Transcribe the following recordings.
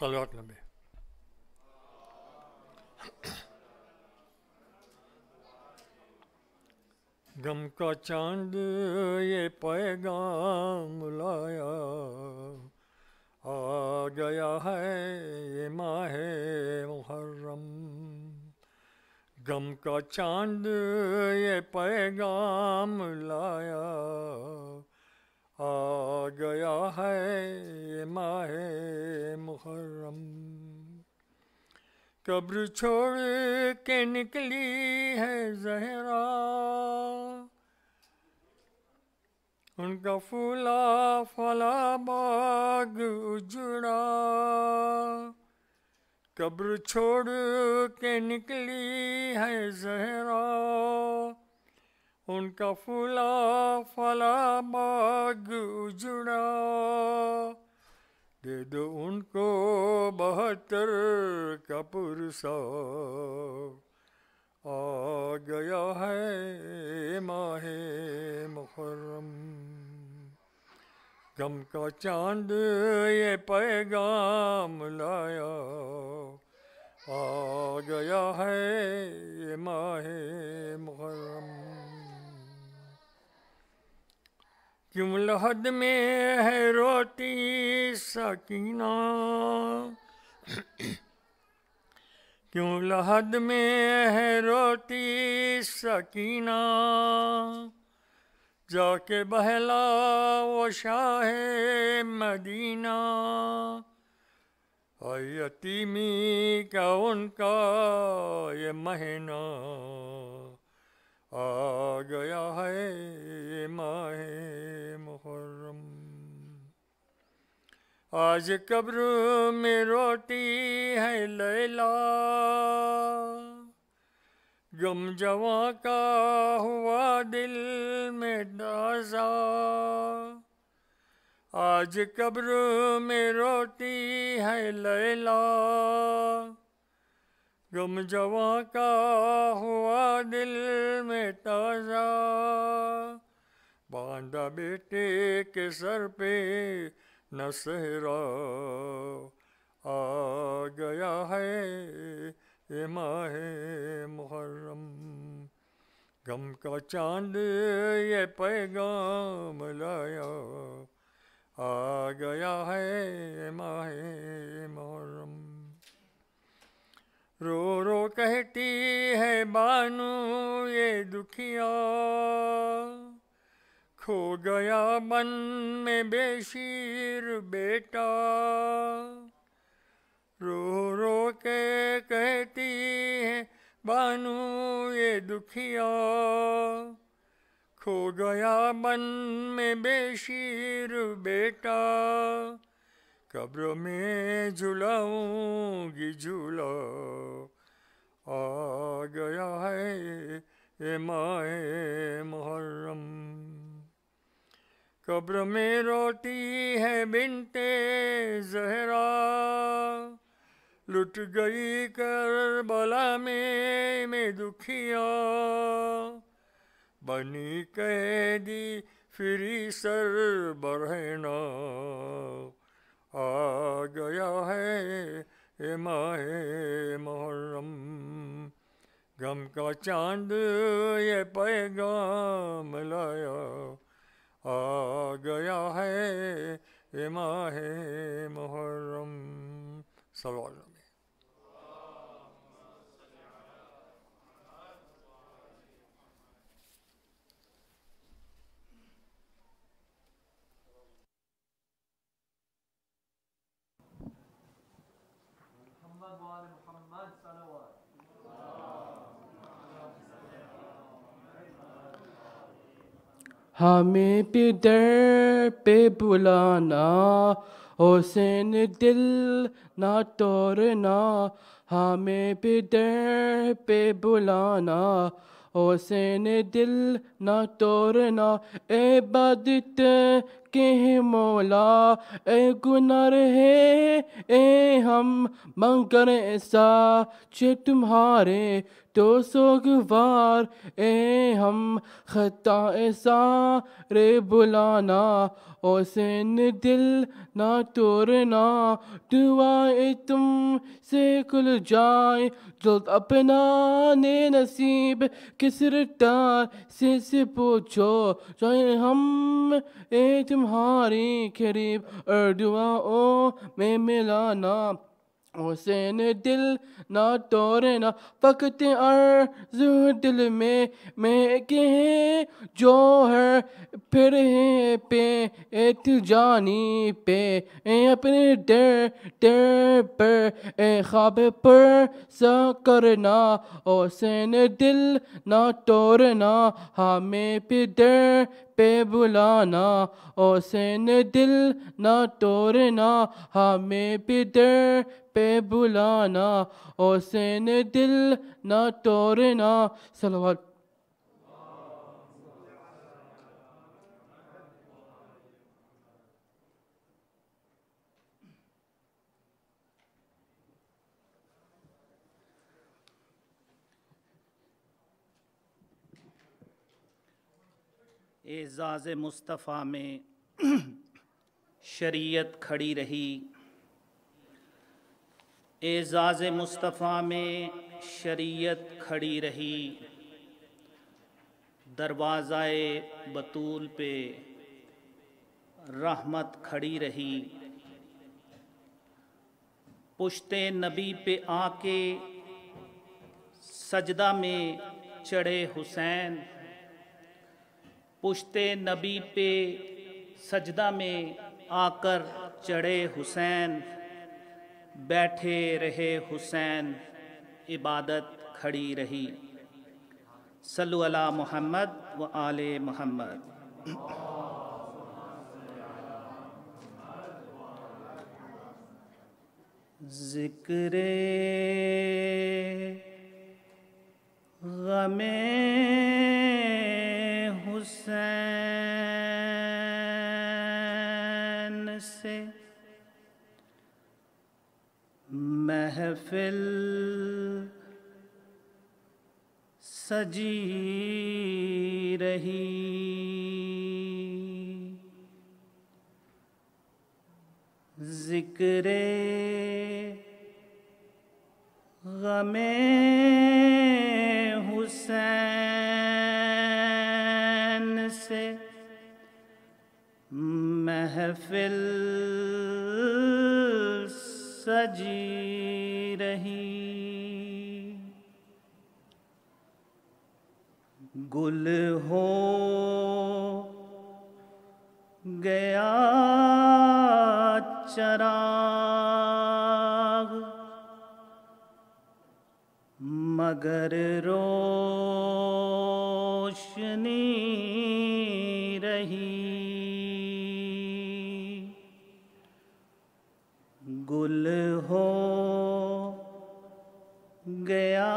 صلوات نبی غم کا چاند یہ پیغام لایا آ گیا ہے یہ ماہ محرم غم کا چاند یہ پیغام لایا آ گیا ہے ماہ محرم۔ قبر چھوڑ کے نکلی ہے زہرا۔ ان کا پھولا فلا باغ اجڑا۔ قبر چھوڑ کے نکلی ہے زہرا۔ ان کا فلا فلا ماگ اجڑا۔ دے دو ان کو بہتر کا پرسا۔ آ گیا ہے ماہ محرم۔ غم کا چاند یہ پیغام لایا۔ آ گیا ہے ماہ محرم۔ لحد میں ہے روتی سکینہ؟ کیوں لحد میں ہے روتی سکینہ؟ جا کے بہلا وہ شاہ مدینہ۔ یتیمی کا ان کا یہ مہینہ؟ آ گیا ہے ماہ محرم۔ آج قبر میں روٹی ہے لیلا۔ گم جواں کا ہوا دل میں تازہ۔ آج قبر میں روٹی ہے لیلا۔ گم جواں کا ہوا دل میں تازہ۔ باندھا بیٹے کے سر پہ نہ سہرا آ گیا ہے ماہ محرم۔ غم کا چاند یہ پیغام لایا آ گیا ہے ماہ محرم۔ رو رو کہتی ہے بانو یہ دکھیا۔ کھو گیا من میں بے شیر بیٹا۔ رو رو کے کہتی ہے، بانو یہ دکھیا۔ کھو گیا من میں بے شیر بیٹا۔ قبر میں جھلاؤں گی جھولا۔ آ گیا ہے، اے مائے محرم۔ قبر میں روتی ہے بنتے زہرا۔ لٹ گئی کر بلا میں میں دکھیا۔ بنی قیدی فری سر برہنا۔ آ گیا ہے ماہ محرم۔ غم کا چاند یہ پیغام لایا۔ آ گیا ہے ماہ محرم۔ سلام ہمیں پدر پہ بلانا حسین دل نہ توڑنا، ہمیں بھی در پہ بلانا حسین دل نہ توڑنا۔ اے کے ہیں مولا، اے گناہ رہے، اے ہم منگ کر ایسا، چھے تمہارے تو سوگوار اے ہم خطا ایسا، رے بلانا، حسین دل نہ توڑنا دعائیں تم سے کل جائے، جلد اپنا نے نصیب، کس رٹار سے سے پوچھو، جائے ہم، اے تم تمہاری قریب دعاؤں میں ملانا۔ حسین دل نہ توڑنا، فقط عرض دل میں میں کہ جو ہے، پھر ہے پہ ایت جانی پہ۔ اپنے ڈر ڈر پر، اے خواب پر سا کرنا۔ حسین دل نہ توڑنا، ہمیں پہ ڈر پہ بلانا، اوسین دل نہ توڑنا، ہمیں بھی در پہ بلانا، اوسین دل نہ توڑنا۔ سلوات اعزاز مصطفیٰ میں شریعت کھڑی رہی۔ اعزاز مصطفیٰ میں شریعت کھڑی رہی۔ دروازہ بطول پہ رحمت کھڑی رہی۔ پشت نبی پہ آ کے سجدہ میں چڑھے حسین۔ پشت نبی پہ سجدہ میں آ کر چڑھے حسین، بیٹھے رہے حسین، عبادت کھڑی رہی۔ صلو علی محمد و آل محمد۔ ذکر غمیں حسین سے محفل سجی رہی۔ ذکر غم حسین سے محفل سجی رہی۔ گل ہو گیا چراغ مگر رو روشنی رہی۔ گل ہو گیا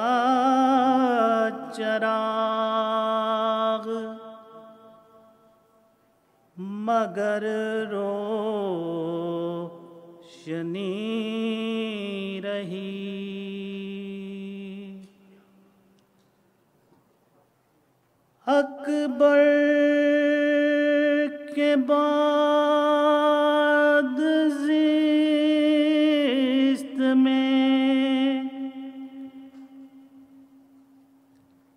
چراغ مگر روشنی رہی۔ اکبر کے بعد زیست میں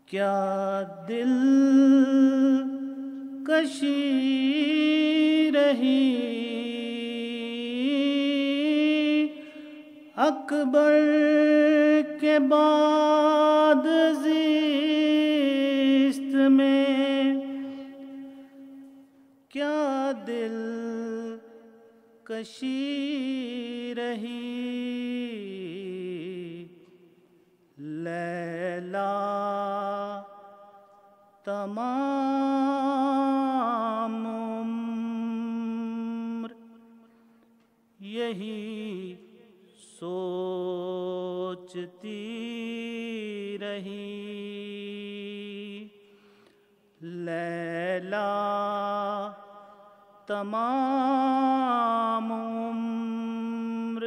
کیا دل کشی رہی؟ اکبر کے بعد کشی رہی۔ لیلا تمام عمر یہی سوچتی۔ تمام عمر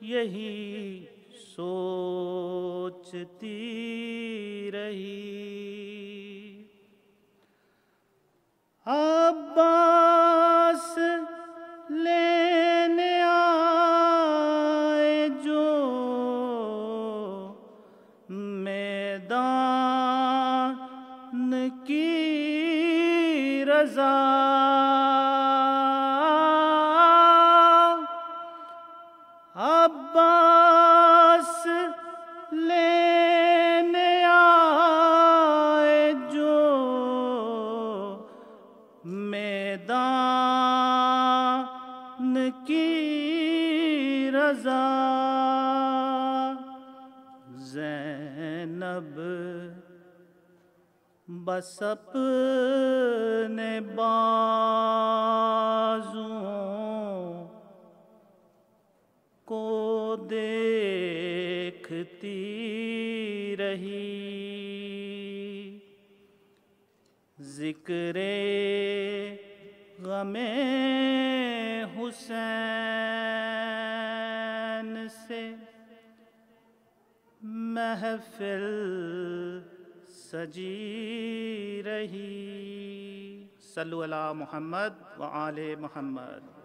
یہی سوچتی رہی۔ عباس لے بسپ نے بازوں کو دیکھتی رہی۔ ذکر غم حسین سے محفل سجی رہی۔ صلو علی محمد وعال محمد۔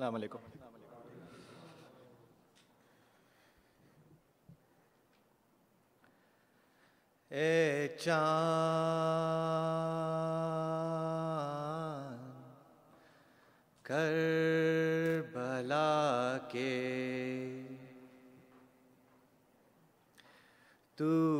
السلام علیکم۔ اے چاند کربلا کے تو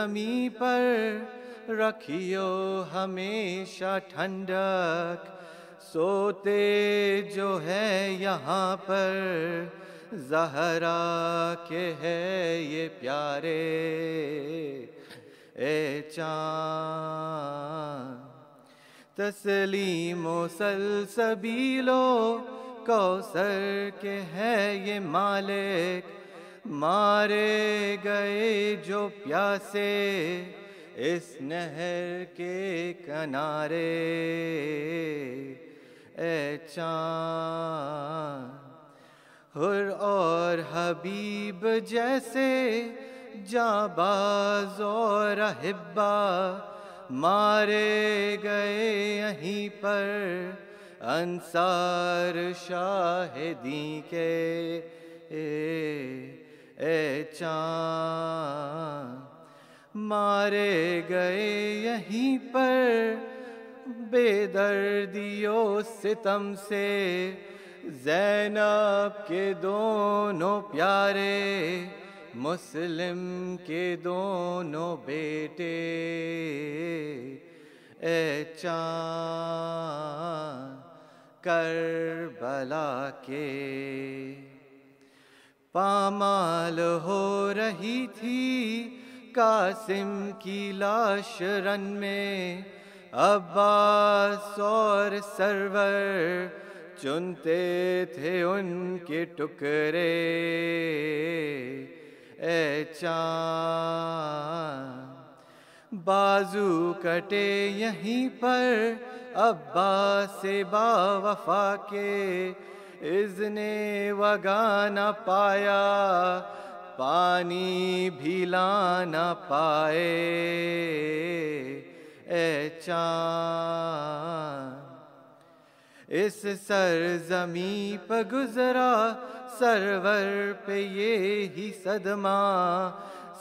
زمیں پر رکھیو ہمیشہ ٹھنڈک۔ سوتے جو ہے یہاں پر زہرا کے ہے یہ پیارے۔ اے چاند، تسلیم و سلسبیلو کوسر کے ہے یہ مالک۔ مارے گئے جو پیاسے اس نہر کے کنارے۔ اے چاند ہر اور حبیب جیسے جاں باز اور احبہ مارے گئے یہیں پر انصار شاہدی کے۔ اے اے مارے گئے یہیں پر بے دردیو ستم سے۔ زینب کے دونوں پیارے، مسلم کے دونوں بیٹے۔ اے چاند، کربلا کے پامال ہو رہی تھی قاسم کی لاش رن میں۔ عباس اور سرور چنتے تھے ان کے ٹکرے اے چاند، بازو کٹے یہیں پر ابا سے با وفا کے۔ اذن وگا نہ پایا، پانی بھی لانا پائے۔ اے چاند، اس سرزمیں پہ گزرا، سرور پہ یہ ہی صدمہ۔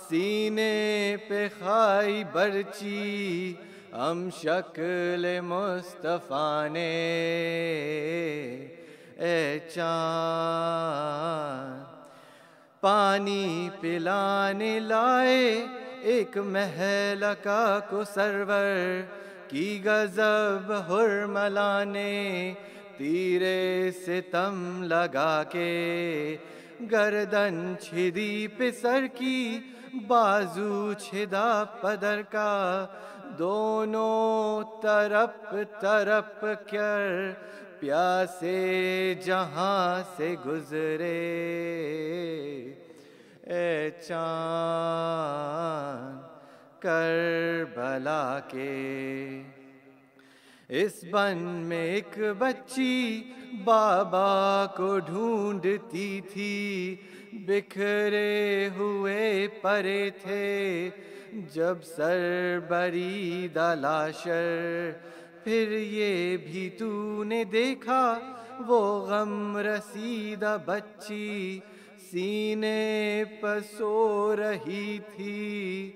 سینے پہ خائی برچی، ہم شکل مصطفیٰ نے۔ چاند، پانی پلانے لائے ایک محل کا کو سرور کی غضب حرملانے تیرے ستم لگا کے گردن چھدی پسر کی، بازو چھدا پدر کا۔ دونوں ترپ ترپ کر پیاسے جہاں سے گزرے۔ اے چاند کربلا کے۔ اس بن میں ایک بچی بابا کو ڈھونڈتی تھی۔ بکھرے ہوئے پرے تھے۔ جب سر بری دلاشر پھر یہ بھی تو نے دیکھا، وہ غم رسیدہ بچی، سینے پسو رہی تھی۔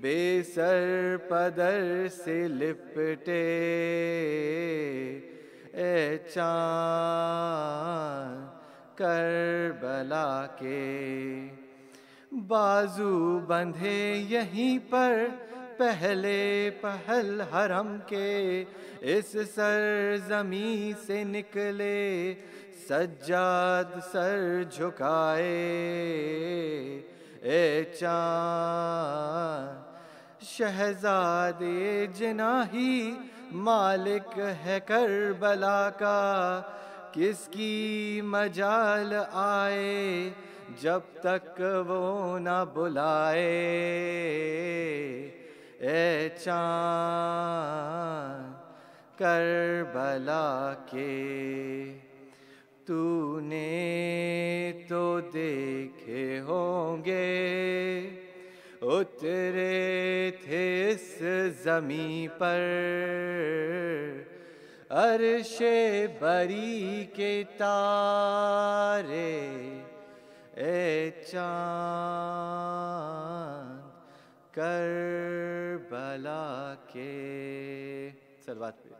بے سر پدر سے لپٹے۔ اے چاند، کربلا کے بازو بندھے یہیں پر۔ پہلے پہل حرم کے اس سرزمیں سے نکلے، سجاد سر جھکائے۔ اے چاند شہزاد جناہی، مالک ہے کربلا کا۔ کس کی مجال آئے جب تک وہ نہ بلائے؟ اے چاند، کربلا کے تو نے تو دیکھے ہوں گے۔ اترے تھے اس زمیں پر، عرش بری کے تارے۔ اے چاند करबला के सलवात पे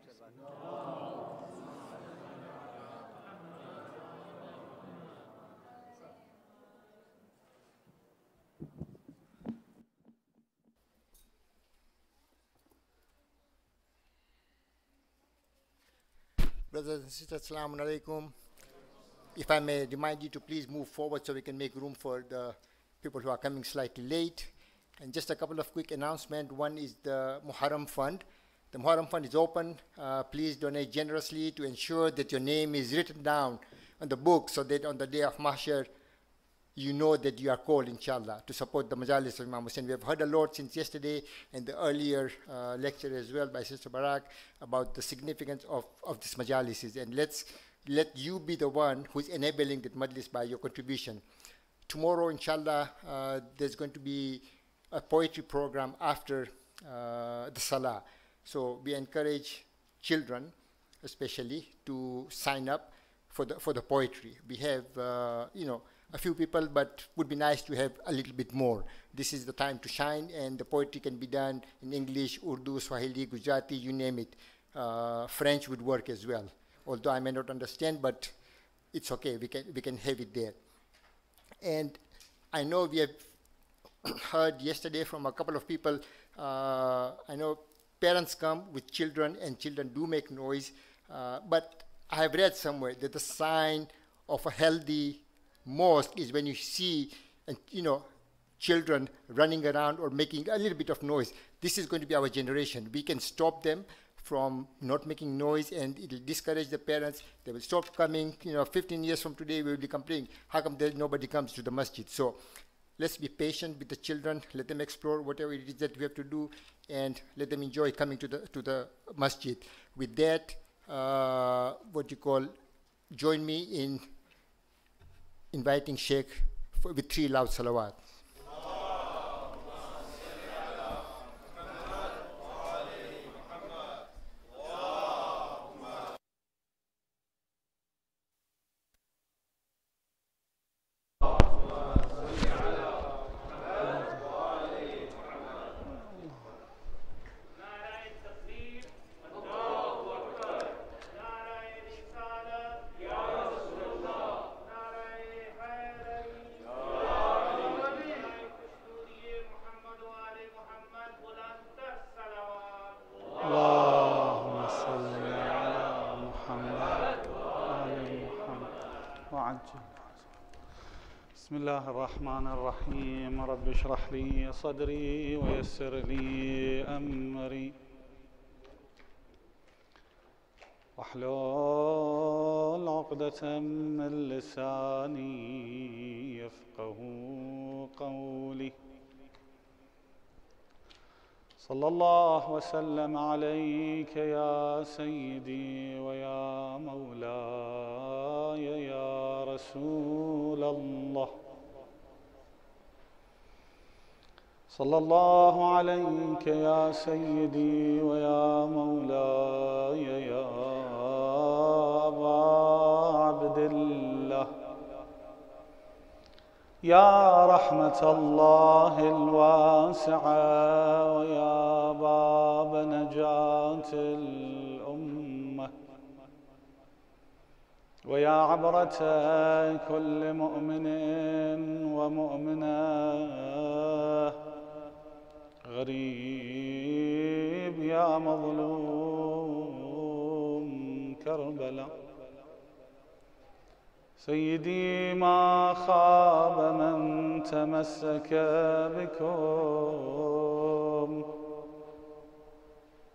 Brothers and sisters, Assalamu alaikum. If I may remind you to please move forward so we can make room for the people who are coming slightly late. And just a couple of quick announcements. One is the Muharram Fund. The Muharram Fund is open. Uh, please donate generously to ensure that your name is written down on the book so that on the day of Mahshar, you know that you are called, inshallah, to support the Majalis of Imam Hussein. We have heard a lot since yesterday and the earlier uh, lecture as well by Sister Barak about the significance of, of this Majalis. And let's let you be the one who is enabling that Majlis by your contribution. Tomorrow, inshallah, uh, there's going to be a poetry program after uh, the Salah. So we encourage children, especially, to sign up for the, for the poetry. We have, uh, you know, a few people, but would be nice to have a little bit more. This is the time to shine, and the poetry can be done in English, Urdu, Swahili, Gujarati, you name it. Uh, French would work as well, although I may not understand, but it's okay. We can we can have it there. And I know we have heard yesterday from a couple of people. Uh, I know parents come with children, and children do make noise. Uh, but I have read somewhere that the sign of a healthy mosque is when you see, and you know, children running around or making a little bit of noise. This is going to be our generation. We can stop them from not making noise and it will discourage the parents. They will stop coming. You know, 15 years from today, we will be complaining, how come there nobody comes to the masjid? So let's be patient with the children. Let them explore whatever it is that we have to do and let them enjoy coming to the, to the masjid. With that, uh, what you call, join me in inviting Sheikh for, with three loud salawat. وعجل بسم الله الرحمن الرحيم. رب اشرح لي صدري ويسر لي أمري. واحلل عقدة من لساني يفقه قولي. صلى الله وسلم عليك يا سيدي ويا مولاي يا رسول الله. صلى الله عليك يا سيدي ويا مولاي يا أبا عبد الله. يا رحمة الله الواسعة ويا باب نجاة الأمة ويا عبرة كل مؤمن ومؤمنة غريب يا مظلوم كربلاء. سيدي ما خاب من تمسك بكم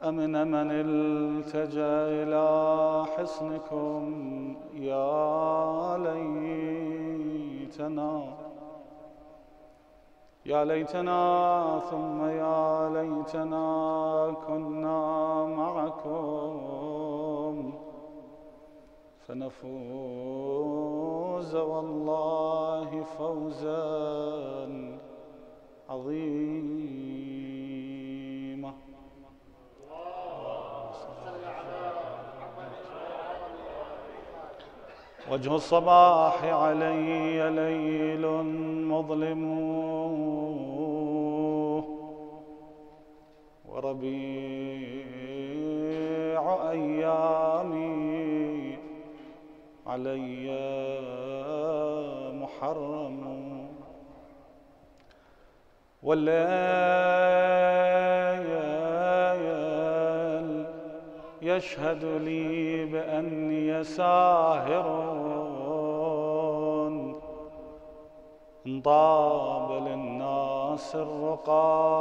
أمن من التجا إلى حصنكم يا ليتنا يا ليتنا ثم يا ليتنا كنا معكم فنفوز والله فوزا عظيما. وجه الصباح علي ليل مظلم. وربيع أيامي علي محرم. والليل يشهد لي بأني ساهر انطاب للناس الرقاد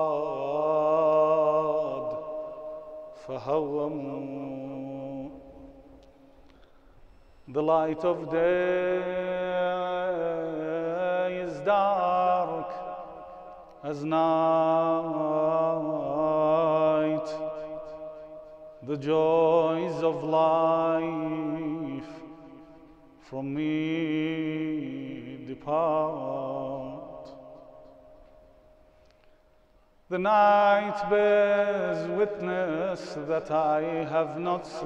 فهوموا The light of day is dark as night. The joys of life from me depart. The night bears witness that I have not slept.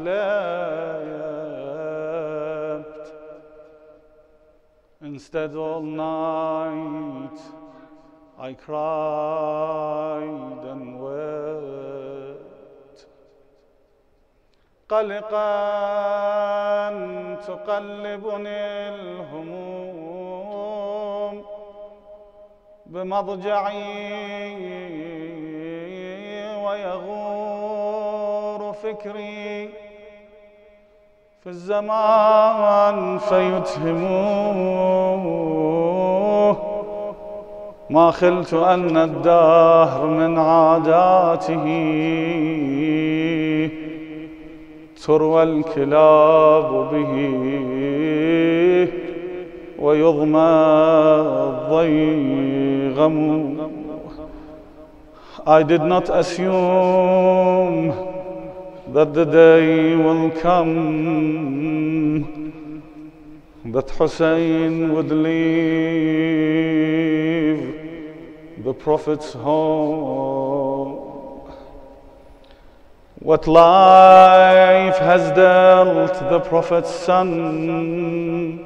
Instead, all night I cried and wept. قلقا تقلبني الهموم بمضجعي ويغور فكري في الزمان فيتهموه. ما خلت أن الدهر من عاداته. تروى الكلاب به ويضمى الضيغم I did not assume that the day will come that Hussein would leave the Prophet's home. What life has dealt the Prophet's son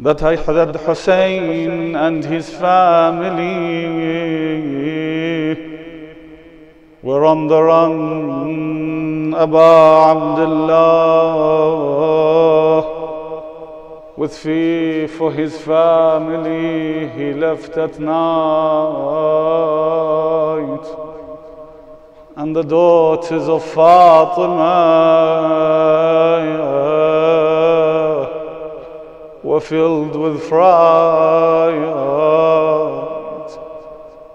that I had Hussein and his family were on the run. Aba Abdullah with fear for his family he left at night and the daughters of Fatima were filled with fright.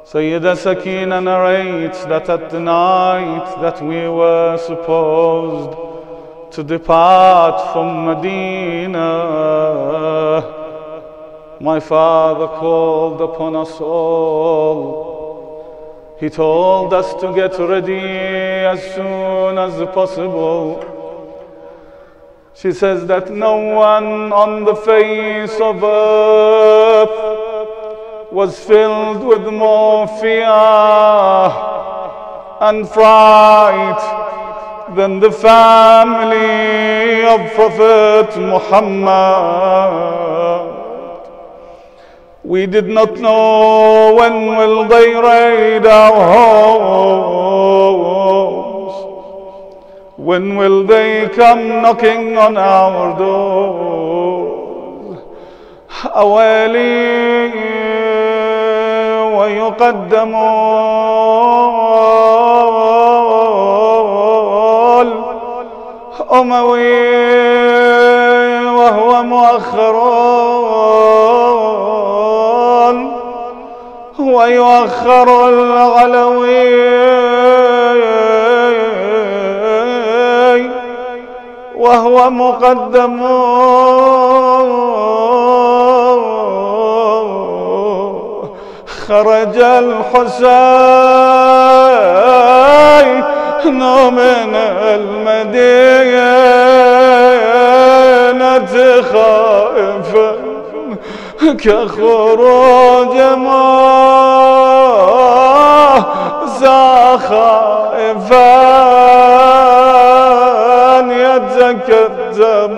Sayyida Sakina narrates that at the night that we were supposed to depart from Medina, my father called upon us all. He told us to get ready as soon as possible. She says that no one on the face of earth was filled with more fear and fright than the family of Prophet Muhammad. We did not know when will they raid our homes. When will they come knocking on our doors? أويلي ويقدم الأموي وهو مؤخر ويؤخر العلوي وهو مقدم. خرج الحسين من المدينة خائفا. كخروج موسى خائفا يتكتم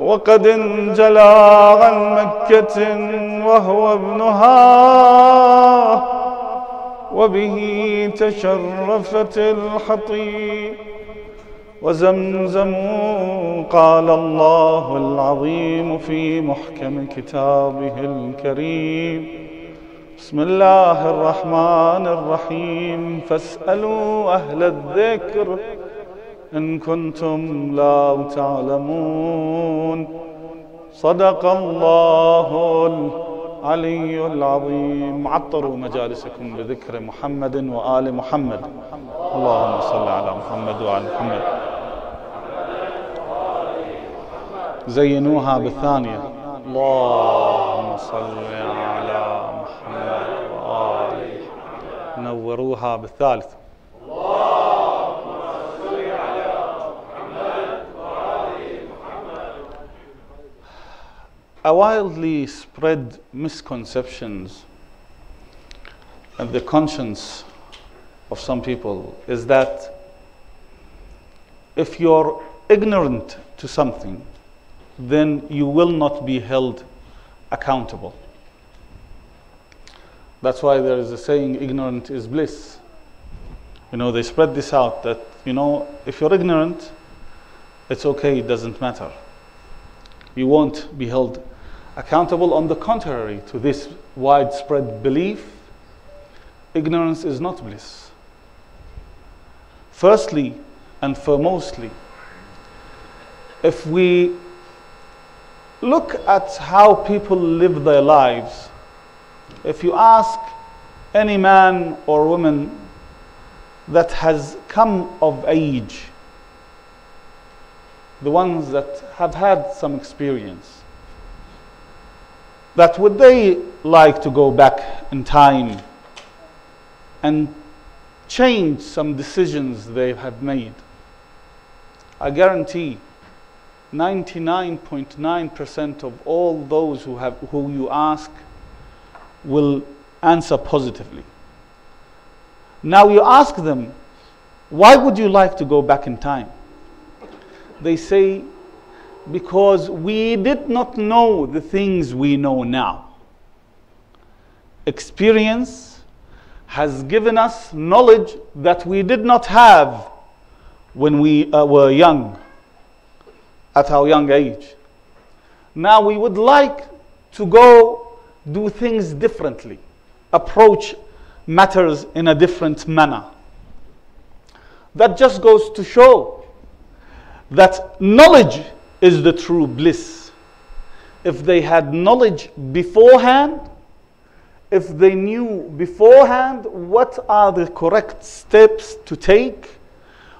وقد انجلى عن مكة وهو ابنها وبه تشرفت الحطيب وزمزم قال الله العظيم في محكم كتابه الكريم. بسم الله الرحمن الرحيم. فاسألوا أهل الذكر إن كنتم لا تعلمون. صدق الله العلي العظيم. عطروا مجالسكم بذكر محمد وآل محمد. اللهم صل على محمد وآل محمد. زينوها بالثانية. اللهم صل على محمد وآل محمد. نوروها بالثالث a wildly spread misconceptions and the conscience of some people is that if you're ignorant to something, then you will not be held accountable. That's why there is a saying, ignorant is bliss. You know, they spread this out that, you know, if you're ignorant, it's okay, it doesn't matter. You won't be held accountable. On the contrary to this widespread belief, ignorance is not bliss. Firstly and foremostly, if we look at how people live their lives, if you ask any man or woman that has come of age the ones that have had some experience, that would they like to go back in time and change some decisions they have made? I guarantee 99.9% of all those who, have, who you ask will answer positively. Now you ask them, why would you like to go back in time? They say, because we did not know the things we know now. Experience has given us knowledge that we did not have when we uh, were young, at our young age. Now we would like to go do things differently, approach matters in a different manner. That just goes to show that knowledge is the true bliss. If they had knowledge beforehand, if they knew beforehand what are the correct steps to take,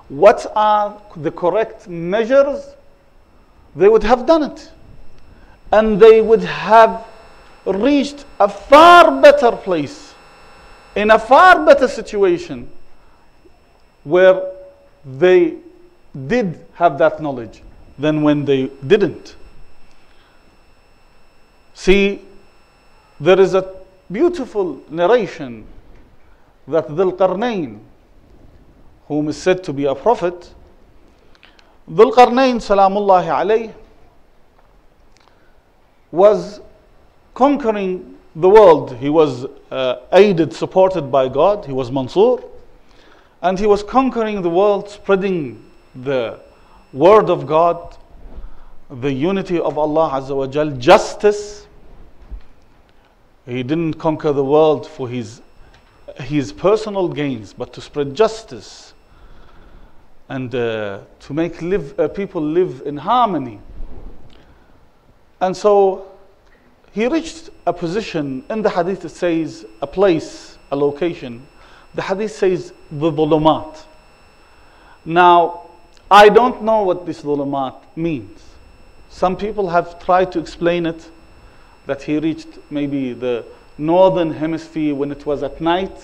what are the correct measures, they would have done it. And they would have reached a far better place, in a far better situation, where they did have that knowledge than when they didn't. See, there is a beautiful narration that Dhul Qarnayn, whom is said to be a prophet, Dhul Qarnayn, salamullahi alayh, was conquering the world. He was uh, aided, supported by God. He was Mansur. And he was conquering the world, spreading the word of God, the unity of Allah Azza wa Jal, justice. He didn't conquer the world for his, his personal gains, but to spread justice and uh, to make live, uh, people live in harmony. And so he reached a position in the hadith, it says a place, a location. The hadith says the dhulumat. Now, I don't know what this dhulumat means. Some people have tried to explain it that he reached maybe the northern hemisphere when it was at night.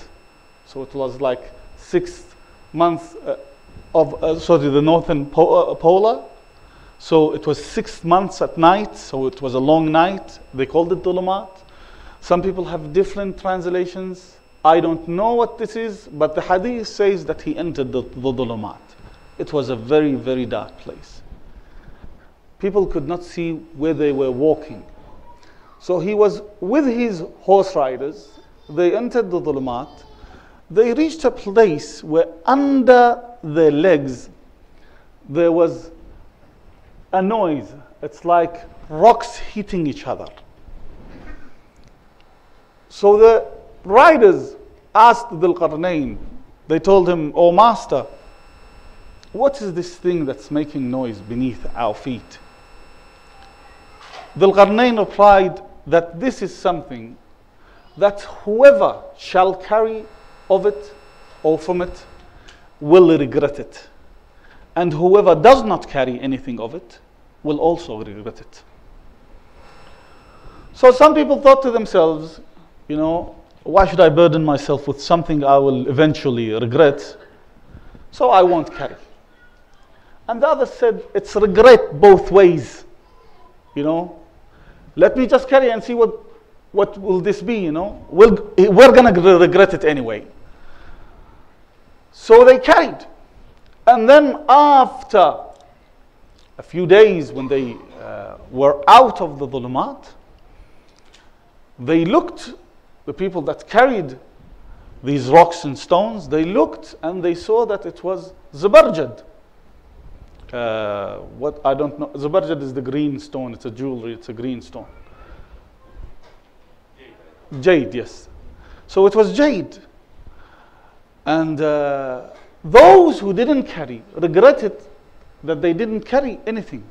So it was like sixth month uh, of, uh, sorry, the northern po- uh, polar. So it was six months at night, so it was a long night. They called it dhulumat. Some people have different translations. I don't know what this is, but the hadith says that he entered the, the. It was a very, very dark place. People could not see where they were walking. So he was with his horse riders. They entered the dhulumat. They reached a place where under their legs there was a noise. It's like rocks hitting each other. So the riders asked Dhul Qarnayn, they told him, Oh master, what is this thing that's making noise beneath our feet? Dhul Qarnayn replied that this is something that whoever shall carry of it or from it will regret it. And whoever does not carry anything of it will also regret it. So some people thought to themselves, you know, why should I burden myself with something I will eventually regret? So I won't carry. And the other said, it's regret both ways. You know, let me just carry and see what, what will this be, you know. We'll, we're going to regret it anyway. So they carried. And then after a few days when they uh, were out of the dhulumat, they looked, the people that carried these rocks and stones, they looked and they saw that it was Zabarjad. Uh, what I don't know, Zabarjad is the green stone, it's a jewelry, it's a green stone. Jade, yes. So it was jade. And uh, those who didn't carry regretted that they didn't carry anything.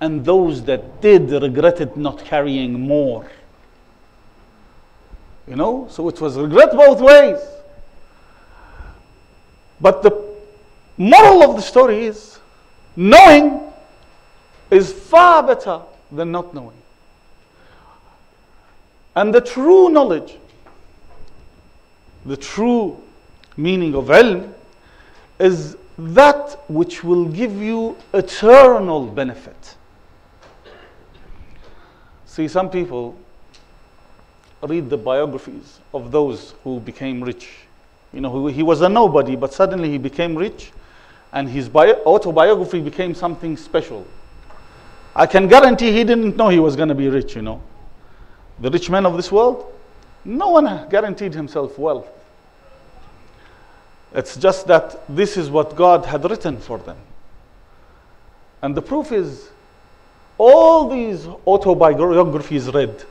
And those that did regretted not carrying more. You know, so it was regret both ways. But the moral of the story is knowing is far better than not knowing. And the true knowledge, the true meaning of ilm, is that which will give you eternal benefit. See, some people read the biographies of those who became rich. You know, he was a nobody, but suddenly he became rich, and his bio- autobiography became something special. I can guarantee he didn't know he was going to be rich, you know. The rich men of this world, no one guaranteed himself wealth. It's just that this is what God had written for them. And the proof is all these autobiographies read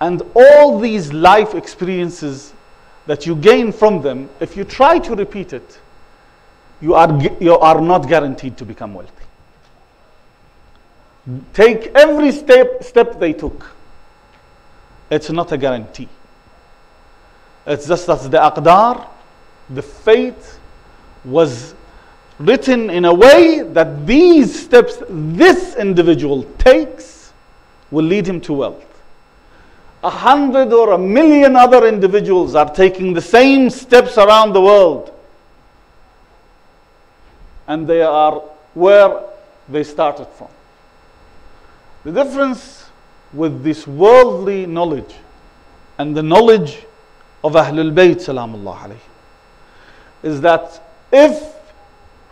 and all these life experiences that you gain from them, if you try to repeat it, you are, you are not guaranteed to become wealthy. Take every step, step they took. It's not a guarantee. It's just that the aqdar, the fate, was written in a way that these steps this individual takes will lead him to wealth. A hundred or a million other individuals are taking the same steps around the world. And they are where they started from. The difference with this worldly knowledge and the knowledge of Ahlul Bayt salamullah alayhi is that if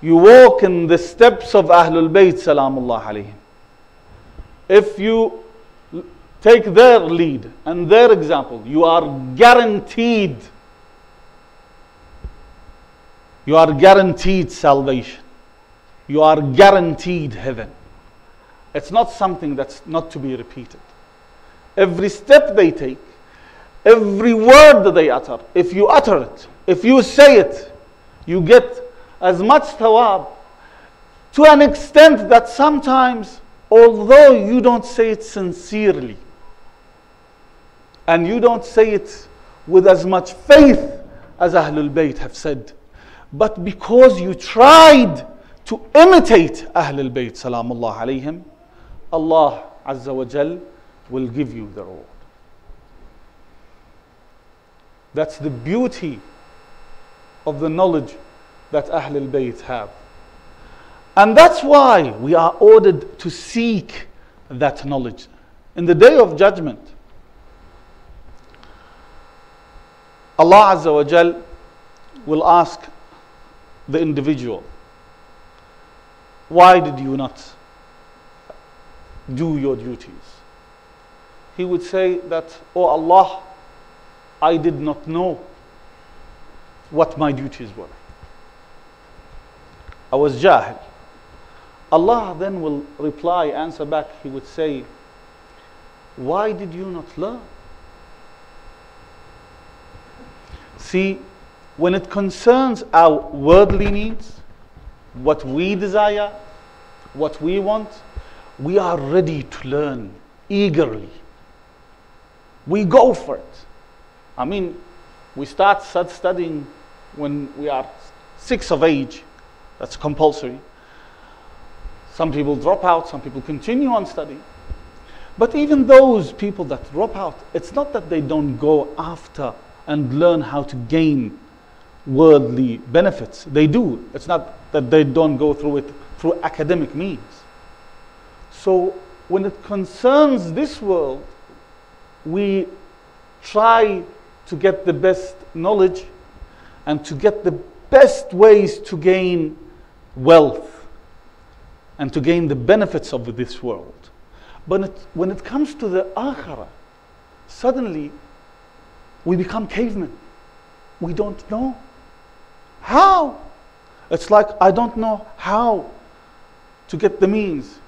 you walk in the steps of Ahlul Bayt salamullah alayhim, if you take their lead and their example, you are guaranteed you are guaranteed salvation. You are guaranteed heaven. It's not something that's not to be repeated. Every step they take, every word that they utter, if you utter it, if you say it, you get as much thawab to an extent that sometimes, although you don't say it sincerely, and you don't say it with as much faith as Ahlul Bayt have said, but because you tried to imitate Ahlul Bayt salamullah alayhim, Allah Azza wa Jal will give you the reward. That's the beauty of the knowledge that Ahlul Bayt have. And that's why we are ordered to seek that knowledge. In the day of judgment, Allah Azza wa Jal will ask the individual, Why did you not do your duties? He would say that, Oh Allah, I did not know what my duties were. I was jahil. Allah then will reply, answer back, He would say, Why did you not learn? See, when it concerns our worldly needs, what we desire, what we want, we are ready to learn eagerly. We go for it. I mean, we start studying when we are six of age, that's compulsory. Some people drop out, some people continue on studying. But even those people that drop out, it's not that they don't go after and learn how to gain worldly benefits. They do. It's not that they don't go through it through academic means. So when it concerns this world, we try to get the best knowledge and to get the best ways to gain wealth and to gain the benefits of this world. But it, when it comes to the akhirah, suddenly we become cavemen. We don't know. How? It's like I don't know how to get the means.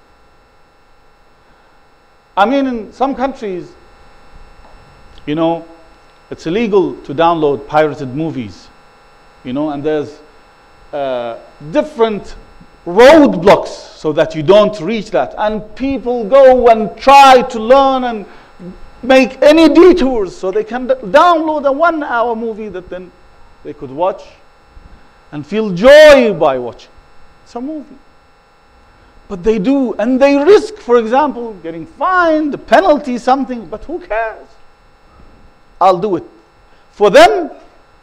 I mean, in some countries, you know, it's illegal to download pirated movies, you know, and there's uh, different roadblocks so that you don't reach that. And people go and try to learn and make any detours so they can download a one hour movie that then they could watch and feel joy by watching. It's a movie. But they do, and they risk, for example, getting fined, a penalty, something, but who cares? I'll do it. For them,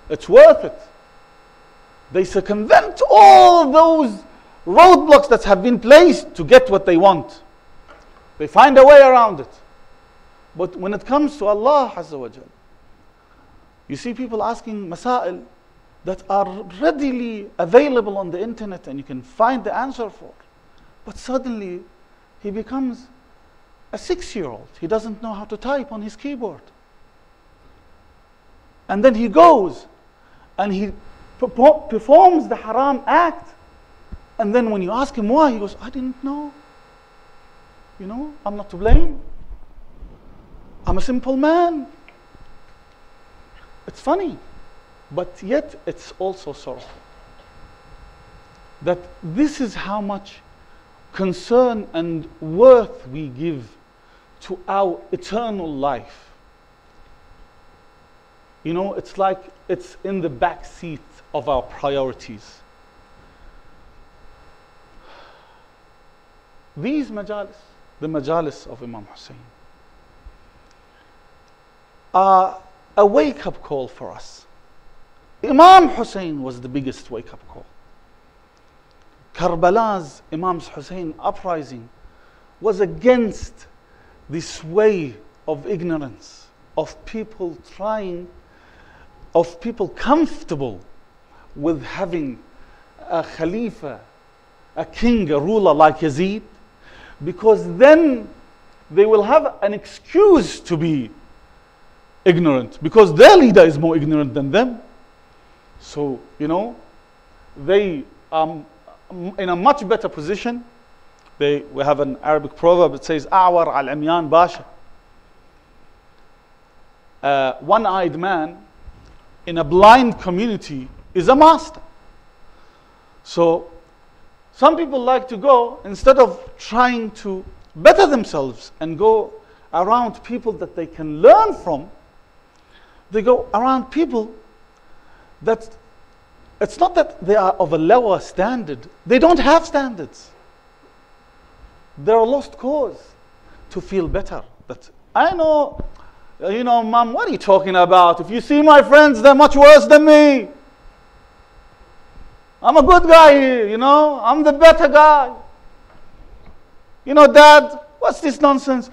it's worth it. They circumvent all those roadblocks that have been placed to get what they want. They find a way around it. But when it comes to Allah you see people asking masail that are readily available on the internet and you can find the answer for. But suddenly he becomes a six year old. He doesn't know how to type on his keyboard. And then he goes and he performs the haram act. And then when you ask him why, he goes, I didn't know. You know, I'm not to blame. I'm a simple man. It's funny, but yet it's also sorrowful. That this is how much concern and worth we give to our eternal life. You know, it's like it's in the back seat of our priorities. These majalis, the majalis of Imam Hussein, are a wake up call for us. Imam Hussein was the biggest wake up call. Karbala's Imam Hussein uprising was against this way of ignorance, of people trying, of people comfortable with having a Khalifa, a king, a ruler like Yazid, because then they will have an excuse to be ignorant because their leader is more ignorant than them. So, you know, they are in a much better position. They, we have an Arabic proverb that says, A'war al Amyan Basha. A uh, one eyed man in a blind community is a master. So, some people like to go, instead of trying to better themselves and go around people that they can learn from, they go around people that it's not that they are of a lower standard, they don't have standards. They're a lost cause to feel better. That I know, you know, mom, what are you talking about? If you see my friends, they're much worse than me. I'm a good guy here, you know, I'm the better guy. You know, dad, what's this nonsense?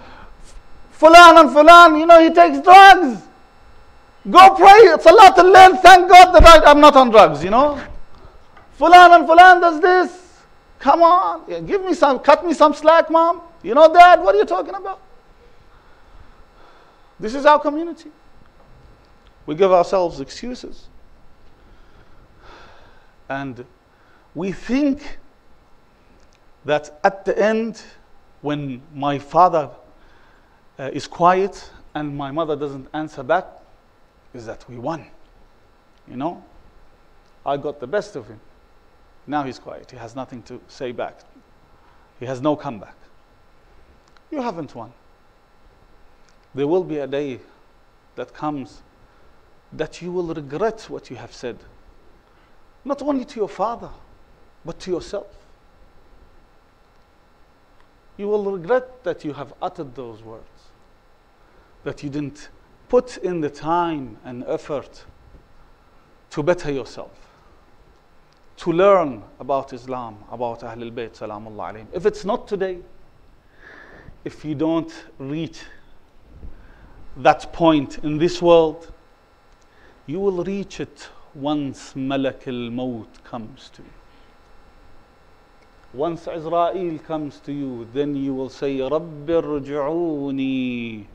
Fulan and Fulan, you know, he takes drugs. Go pray, it's a lot Salat al thank God that I, I'm not on drugs, you know. Fulan and Fulan does this. Come on, yeah, give me some, cut me some slack, mom. You know, dad, what are you talking about? This is our community. We give ourselves excuses. And we think that at the end, when my father uh, is quiet and my mother doesn't answer back, is that we won. You know? I got the best of him. Now he's quiet. He has nothing to say back. He has no comeback. You haven't won. There will be a day that comes that you will regret what you have said. Not only to your father, but to yourself. You will regret that you have uttered those words, that you didn't put in the time and effort to better yourself, to learn about Islam, about Ahlul Bayt, salamullah alayhim. If it's not today, if you don't reach that point in this world, you will reach it once Malak al-Maut comes to you. Once Izrail comes to you, then you will say, رَبِّ ارْجِعُونِي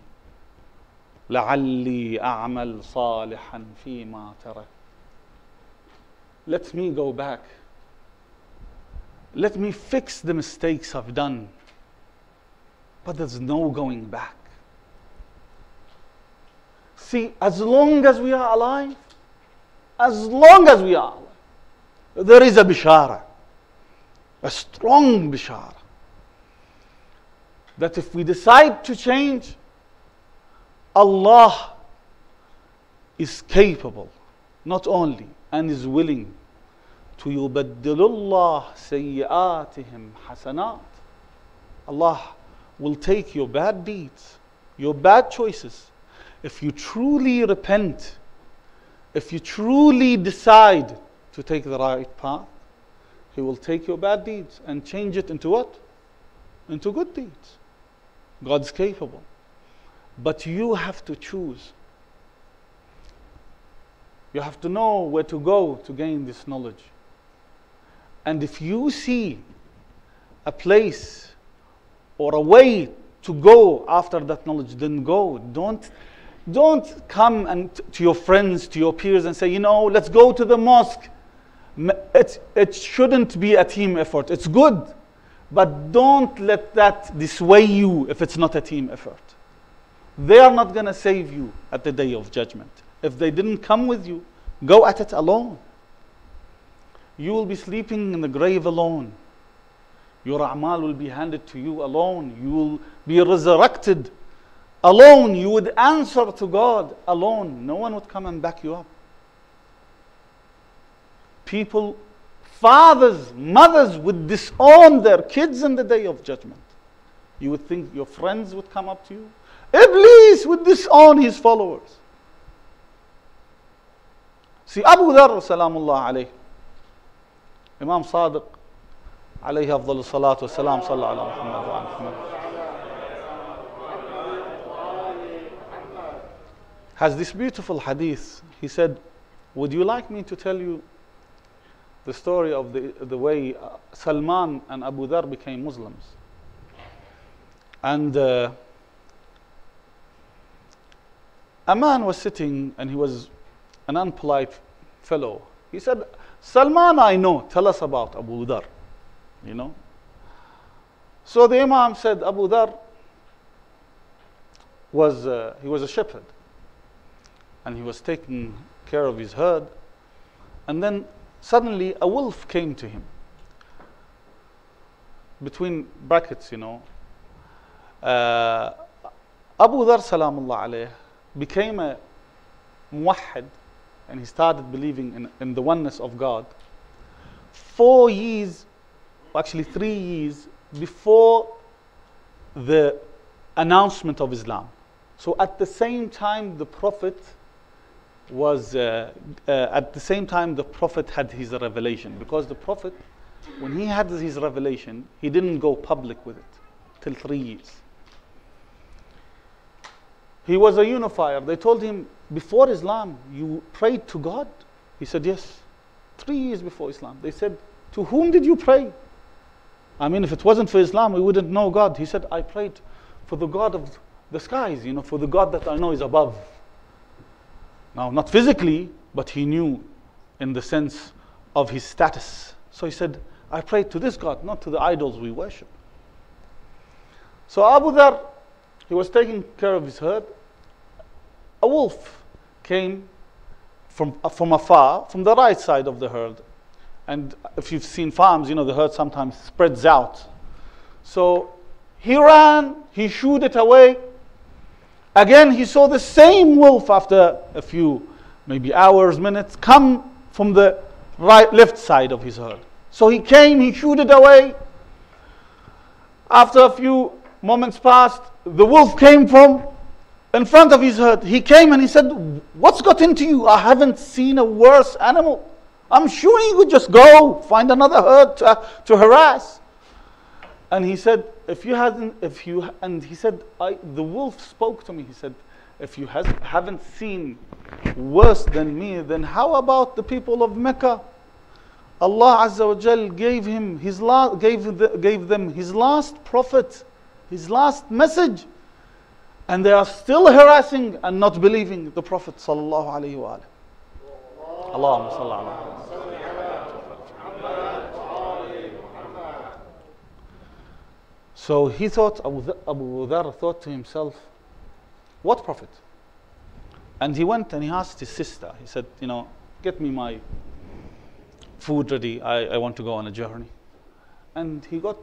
لعلي أعمل صالحا فيما ترك Let me go back. Let me fix the mistakes I've done. But there's no going back. See, as long as we are alive, as long as we are alive, there is a bishara, a strong bishara, that if we decide to change, Allah is capable, not only, and is willing to يبدل الله سيئاتهم حسنات Allah will take your bad deeds, your bad choices. If you truly repent, if you truly decide to take the right path, He will take your bad deeds and change it into what? Into good deeds. God's capable. But you have to choose. You have to know where to go to gain this knowledge. And if you see a place or a way to go after that knowledge, then go. Don't, don't come and to your friends, to your peers, and say, you know, let's go to the mosque. It, it shouldn't be a team effort. It's good. But don't let that dissuade you if it's not a team effort. They are not going to save you at the day of judgment. If they didn't come with you, go at it alone. You will be sleeping in the grave alone. Your a'mal will be handed to you alone. You will be resurrected alone. You would answer to God alone. No one would come and back you up. People, fathers, mothers would disown their kids in the day of judgment. You would think your friends would come up to you. Iblis would disown his followers. See, Abu Dhar, salamullah alayhi, Imam Sadiq, alayhi afdal salatu salam, sallallahu alayhi wa sallam. has this beautiful hadith. He said, Would you like me to tell you the story of the, the way uh, Salman and Abu Dhar became Muslims? And uh, a man was sitting and he was an unpolite fellow. He said, Salman, I know, tell us about Abu Dhar. You know? So the Imam said, Abu Dhar was, uh, he was a shepherd and he was taking care of his herd. And then suddenly a wolf came to him. Between brackets, you know. Uh, Abu Dhar Salamullah alayh became a muwahid and he started believing in, in the oneness of God. Four years, actually three years before the announcement of Islam. So at the same time, the Prophet was, uh, uh, at the same time, the Prophet had his revelation. Because the Prophet, when he had his revelation, he didn't go public with it till three years. He was a unifier. They told him, before Islam, you prayed to God? He said, yes. Three years before Islam. They said, to whom did you pray? I mean, if it wasn't for Islam, we wouldn't know God. He said, I prayed for the God of the skies, you know, for the God that I know is above. Now, not physically, but he knew in the sense of his status. So he said, I prayed to this God, not to the idols we worship. So Abu Dhar, he was taking care of his herd. A wolf came from, uh, from afar, from the right side of the herd. And if you've seen farms, you know, the herd sometimes spreads out. So he ran, he shooed it away. Again, he saw the same wolf after a few, maybe hours, minutes, come from the right, left side of his herd. So he came, he shooed it away. After a few moments passed, the wolf came from in front of his herd. He came and he said, What's got into you? I haven't seen a worse animal. I'm sure you could just go find another herd to, to harass. And he said, if you hadn't, if you, and he said, I, the wolf spoke to me. He said, if you has, haven't seen worse than me, then how about the people of Mecca? Allah Azza wa Jal gave him his la- gave, the, gave them his last prophet, his last message, and they are still harassing and not believing the Prophet. Allahumma So he thought, Abu Dhar thought to himself, what prophet? And he went and he asked his sister, he said, you know, get me my food ready, I, I want to go on a journey. And he got,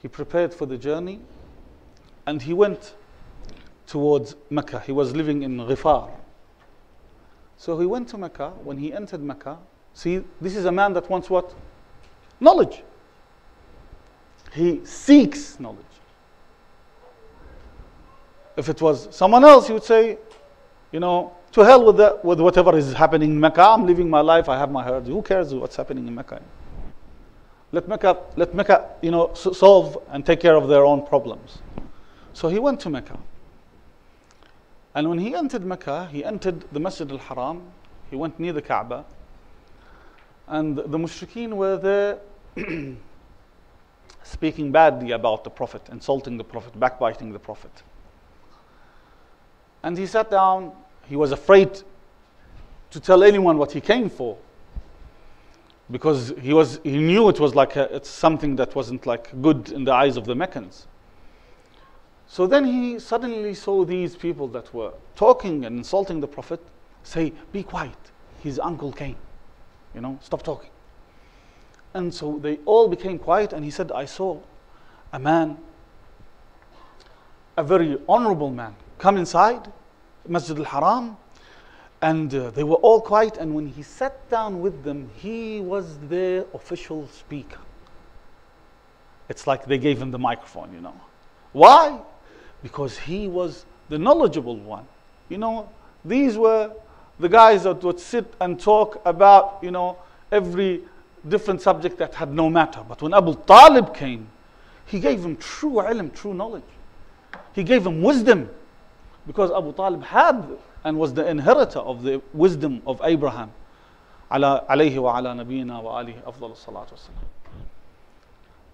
he prepared for the journey and he went towards Mecca. He was living in Ghifar. So he went to Mecca. When he entered Mecca, see, this is a man that wants what? Knowledge. He seeks knowledge. If it was someone else, he would say, you know, to hell with, the, with whatever is happening in Mecca. I'm living my life. I have my herd. Who cares what's happening in Mecca? Let Mecca, let Mecca, you know, solve and take care of their own problems. So he went to Mecca. And when he entered Mecca, he entered the Masjid al-Haram. He went near the Kaaba. And the mushrikeen were there speaking badly about the Prophet, insulting the Prophet, backbiting the Prophet. And he sat down. He was afraid to tell anyone what he came for because he was he knew it was like a, it's something that wasn't like good in the eyes of the Meccans. So then he suddenly saw these people that were talking and insulting the Prophet say, Be quiet, his uncle came. You know, stop talking. And so they all became quiet, and he said, I saw a man, a very honorable man, come inside Masjid al Haram, and uh, they were all quiet. And when he sat down with them, he was their official speaker. It's like they gave him the microphone, you know. Why? Because he was the knowledgeable one. You know, these were the guys that would sit and talk about, you know, every different subject that had no matter. But when Abu Talib came, he gave him true ilm, true knowledge. He gave him wisdom because Abu Talib had and was the inheritor of the wisdom of Abraham. على عليه وعلى نبينا وآله أفضل الصلاة والسلام.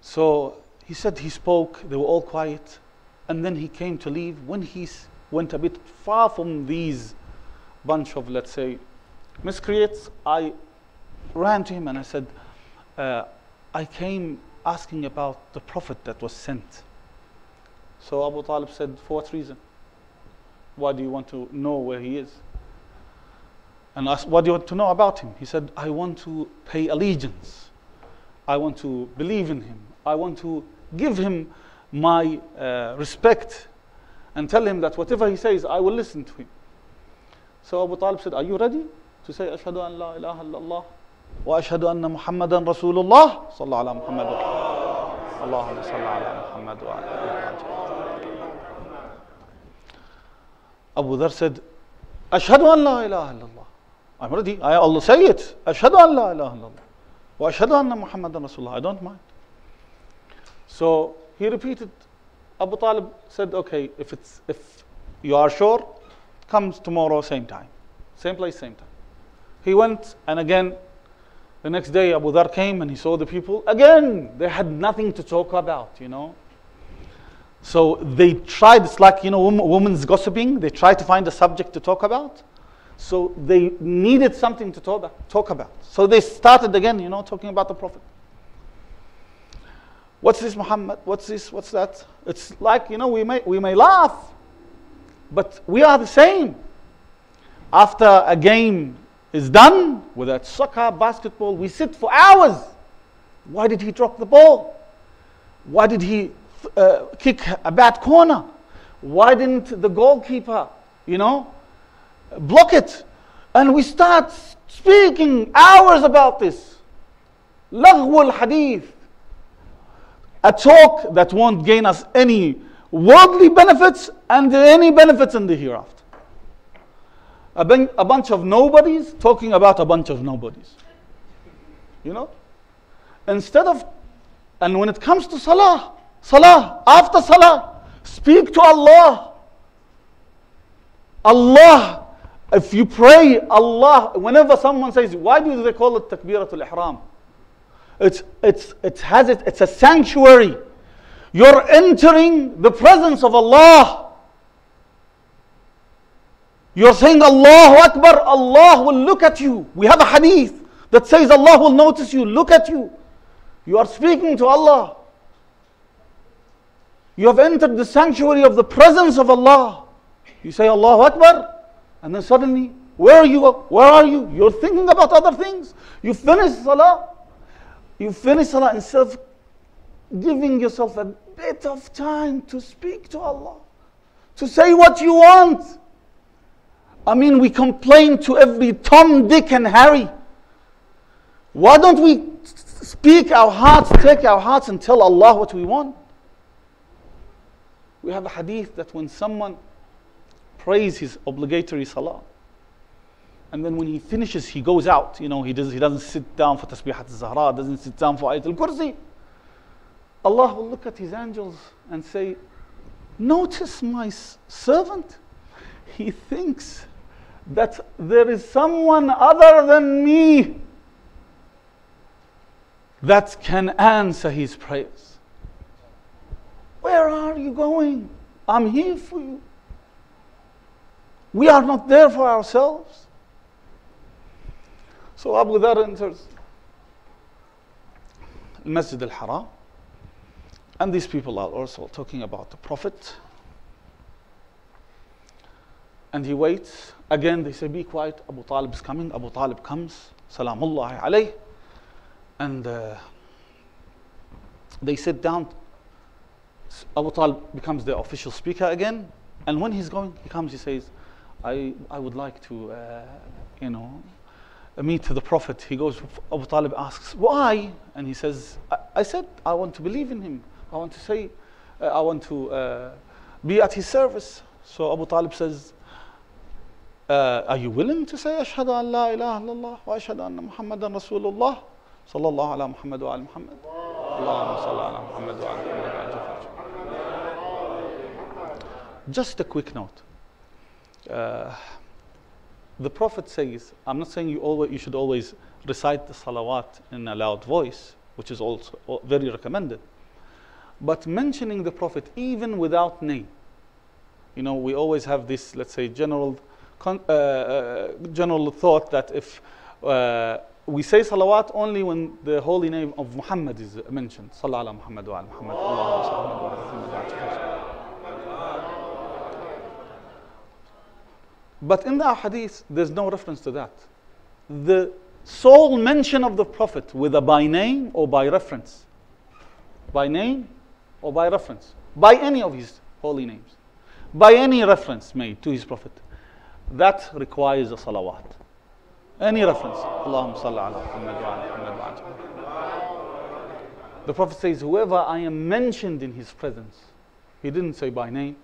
So he said he spoke, they were all quiet, and then he came to leave. When he s- went a bit far from these bunch of, let's say, miscreants, I ran to him and I said, uh, I came asking about the prophet that was sent. So Abu Talib said, For what reason? Why do you want to know where he is? And asked, What do you want to know about him? He said, I want to pay allegiance. I want to believe in him. I want to give him my uh, respect and tell him that whatever he says, I will listen to him. So Abu Talib said, Are you ready to say, Ashhadu an la ilaha illallah wa ashhadu anna Muhammadan Rasulullah? Sallallahu ala Muhammad Allahumma salli ala Muhammad alihi wa Abu Dhar said, Ashhadu an la ilaha illallah. I'm ready. I Allah say it. Ashhadu an la ilaha illallah. Wa ashhadu anna Muhammadan Rasulullah. I don't mind. So he repeated. Abu Talib said, okay, if it's if you are sure, come tomorrow same time. Same place, same time. He went and again the next day Abu Dhar came and he saw the people. Again, they had nothing to talk about, you know. So they tried, it's like, you know, wom- women's gossiping. They tried to find a subject to talk about. So they needed something to talk about, talk about. So they started again, you know, talking about the Prophet. What's this, Muhammad? What's this? What's that? It's like, you know, we may, we may laugh, but we are the same. After a game is done, whether it's soccer, basketball, we sit for hours. Why did he drop the ball? Why did he uh, kick a bad corner? Why didn't the goalkeeper, you know, block it? And we start speaking hours about this. Laghwul hadith. A talk that won't gain us any worldly benefits and any benefits in the hereafter. A, ben- a bunch of nobodies talking about a bunch of nobodies. You know? Instead of, and when it comes to salah, salah, after salah, speak to Allah. Allah, if you pray, Allah, whenever someone says, why do they call it takbiratul ihram? It's, it's, it has it, it's a sanctuary. You're entering the presence of Allah. You're saying Allahu Akbar, Allah will look at you. We have a hadith that says Allah will notice you, look at you. You are speaking to Allah. You have entered the sanctuary of the presence of Allah. You say Allahu Akbar, and then suddenly, where are you? Where are you? You're thinking about other things. You finish Salah. You finish Salah instead of giving yourself a bit of time to speak to Allah, to say what you want. I mean, we complain to every Tom, Dick, and Harry. Why don't we speak our hearts, take our hearts, and tell Allah what we want. We have a hadith that when someone prays his obligatory salah, and then when he finishes, he goes out. You know, he, does, he doesn't sit down for Tasbihat al-Zahra, doesn't sit down for Ayat al-Kursi. Allah will look at his angels and say, Notice my servant. He thinks that there is someone other than me that can answer his prayers. Where are you going? I'm here for you. We are not there for ourselves. So Abu Dhar enters Masjid al Haram, and these people are also talking about the Prophet. And he waits. Again, they say, Be quiet. Abu Talib is coming. Abu Talib comes. Salamullahi alayh. And uh, they sit down. Abu Talib becomes the official speaker again. And when he's going, he comes, he says, I, I would like to, uh, you know, meet the Prophet. He goes, Abu Talib asks, Why? And he says, I, I said, I want to believe in him. I want to say, uh, I want to uh, be at his service. So Abu Talib says, uh, Are you willing to say, Ashhadu an la ilaha illallah wa ashhadu anna Muhammadan Rasulullah? Sallallahu ala Muhammad wa ala Muhammad. Allahumma salli ala Muhammad wa ala Muhammad wa ala Just a quick note. Uh, the Prophet says, I'm not saying you, always, you should always recite the salawat in a loud voice, which is also very recommended. But mentioning the Prophet even without name. You know, we always have this, let's say, general, uh, uh, general thought that if uh, we say salawat only when the holy name of Muhammad is mentioned. Sallallahu Muhammad wa Muhammad. Allahumma salli ala Muhammad wa ala Muhammad. But in the hadith, there's no reference to that. The sole mention of the Prophet, whether by name or by reference, by name or by reference, by any of his holy names, by any reference made to his Prophet, that requires a salawat. Any reference. Allahumma ala. The Prophet says, Whoever I am mentioned in his presence, he didn't say by name,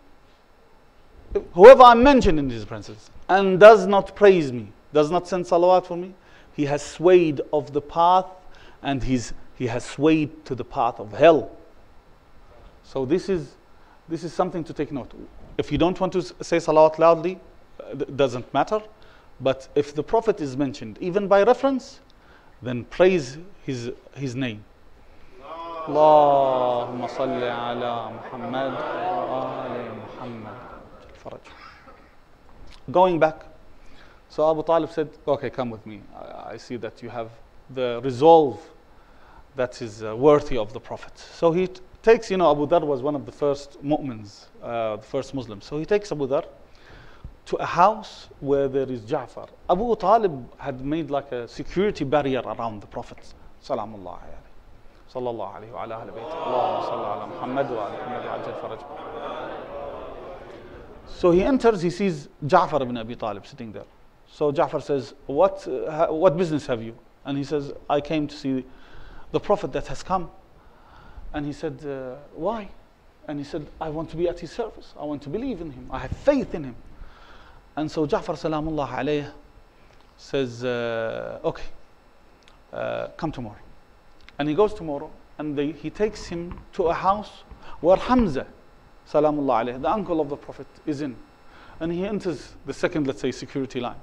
whoever I mention in his presence and does not praise me, does not send salawat for me, he has swayed of the path and he's, he has swayed to the path of hell. So this is, this is something to take note. If you don't want to s- say salawat loudly, uh, it doesn't matter. But if the Prophet is mentioned, even by reference, then praise his, his name. اللهم صل على محمد وآل محمد faraj. Going back, so Abu Talib said, okay, come with me. I, see that you have the resolve that is uh, worthy of the Prophet. So he takes, you know, Abu Dhar was one of the first mu'mins, uh, the first Muslims. So he takes Abu Dhar to a house where there is Ja'far. Abu Talib had made like a security barrier around the Prophet. Salamullah alayhi. Sallallahu alayhi wa ala bayt. Allahumma salli ala Muhammad wa ala Muhammad wa ajal. So he enters, he sees Ja'far ibn Abi Talib sitting there. So Ja'far says, what, ha- what business have you? And he says, I came to see the Prophet that has come. And he said, uh, Why? And he said, I want to be at his service. I want to believe in him. I have faith in him. And so Ja'far Salamullah alayh says, uh, Okay, uh, come tomorrow. And he goes tomorrow and they, he takes him to a house where Hamza Salamullah alayhi, the uncle of the Prophet, is in. And he enters the second, let's say, security line.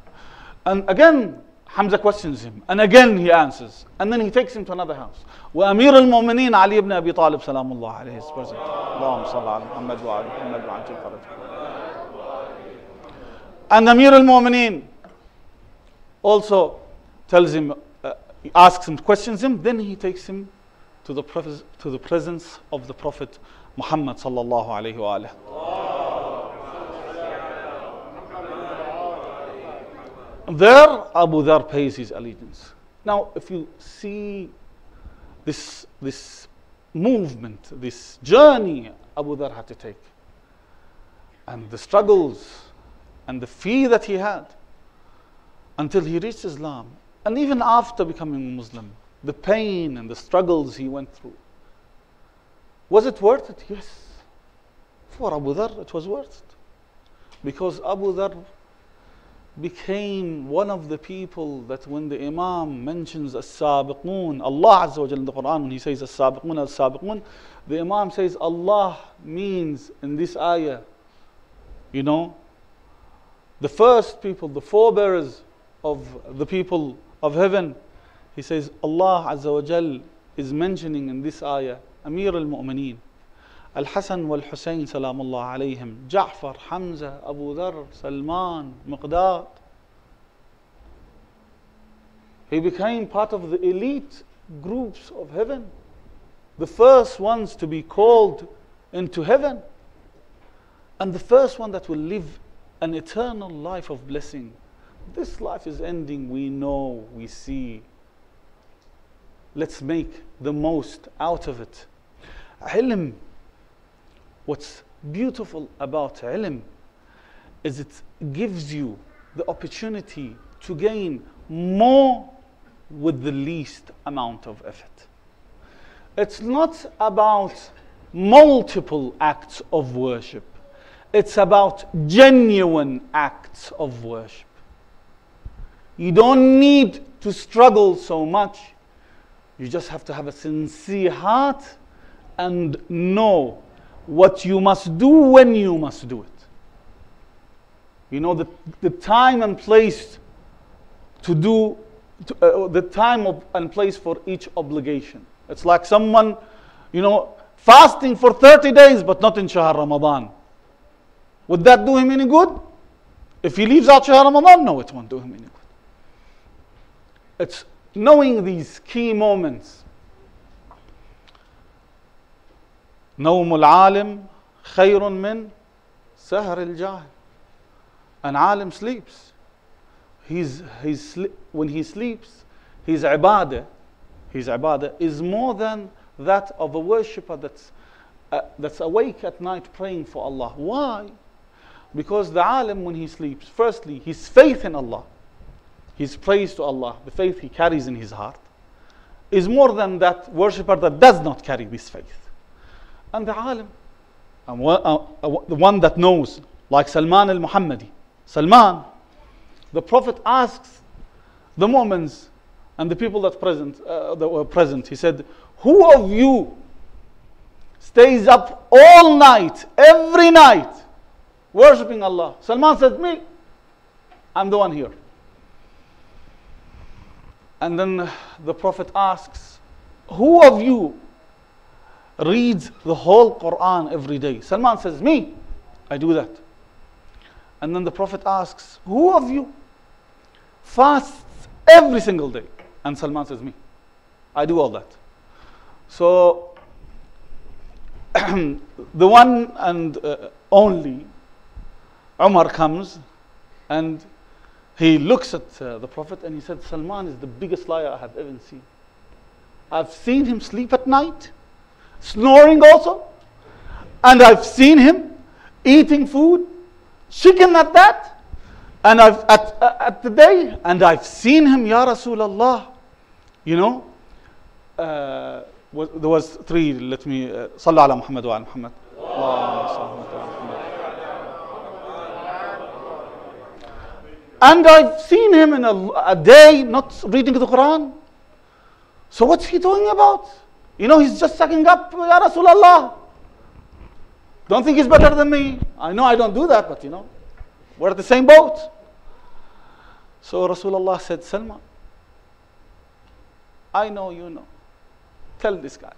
And again, Hamza questions him, and again he answers, and then he takes him to another house. Wa Amir al Mu'mineen Ali ibn Abi Talib, salamullah alayhi, is present. And Amir al Mu'mineen also tells him, uh, asks him, questions him, then he takes him to the, to the presence of the Prophet Muhammad sallallahu alayhi wa alihi. There, Abu Dhar pays his allegiance. Now, if you see this, this movement, this journey Abu Dhar had to take, and the struggles and the fear that he had until he reached Islam, and even after becoming a Muslim, the pain and the struggles he went through. Was it worth it? Yes. For Abu Dhar, it was worth it. Because Abu Dhar became one of the people that when the Imam mentions as-sabiqun, Allah Azza wa Jalla in the Quran, when he says as-sabiqun, as-sabiqun, the Imam says Allah means in this ayah, you know, the first people, the forebearers of the people of heaven, he says Allah Azza wa Jal is mentioning in this ayah Amir al-Mu'mineen, Al-Hasan wal-Hussein salamullah alayhim, Ja'far, Hamza, Abu Dhar, Salman, Miqdad. He became part of the elite groups of heaven, the first ones to be called into heaven, and the first one that will live an eternal life of blessing. This life is ending, we know, we see. Let's make the most out of it. Ilm, what's beautiful about ilm is it gives you the opportunity to gain more with the least amount of effort. It's not about multiple acts of worship. It's about genuine acts of worship. You don't need to struggle so much. You just have to have a sincere heart and know what you must do when you must do it. You know, the, the time and place to do, to, uh, the time of, and place for each obligation. It's like someone, you know, fasting for 30 days but not in Shahr Ramadan. Would that do him any good? If he leaves out Shahr Ramadan, no, it won't do him any good. It's knowing these key moments. نوم العالم خير من Sehar الجاهل. An alim sleeps. He's, he's, when he sleeps, his ibadah, his ibadah is more than that of a worshipper that's, uh, that's awake at night praying for Allah. Why? Because the alim, when he sleeps, firstly, his faith in Allah, his praise to Allah, the faith he carries in his heart, is more than that worshipper that does not carry this faith. And the alim, and one, uh, uh, the one that knows, like Salman al Muhammadi. Salman, the Prophet asks the Mu'mins and the people that, present, uh, that were present, he said, Who of you stays up all night, every night, worshipping Allah? Salman said, Me. I'm the one here. And then the Prophet asks, Who of you reads the whole Quran every day? Salman says, Me. I do that. And then the Prophet asks, Who of you fasts every single day? And Salman says, Me. I do all that. So, the one and uh, only Umar comes and he looks at uh, the Prophet and he said, Salman is the biggest liar I have ever seen. I've seen him sleep at night, snoring also, and I've seen him eating food, chicken at that, and I've at, uh, at the day, and I've seen him, Ya Rasulullah. You know, uh, was, there was three. Let me uh, Sallu ala Muhammad wa ala Muhammad. And I've seen him in a, a day not reading the Quran. So what's he doing about? You know, he's just sucking up, Ya Rasulullah. Don't think he's better than me. I know I don't do that, but you know, we're at the same boat. So Rasulullah said, Salma, I know you know. Tell this guy.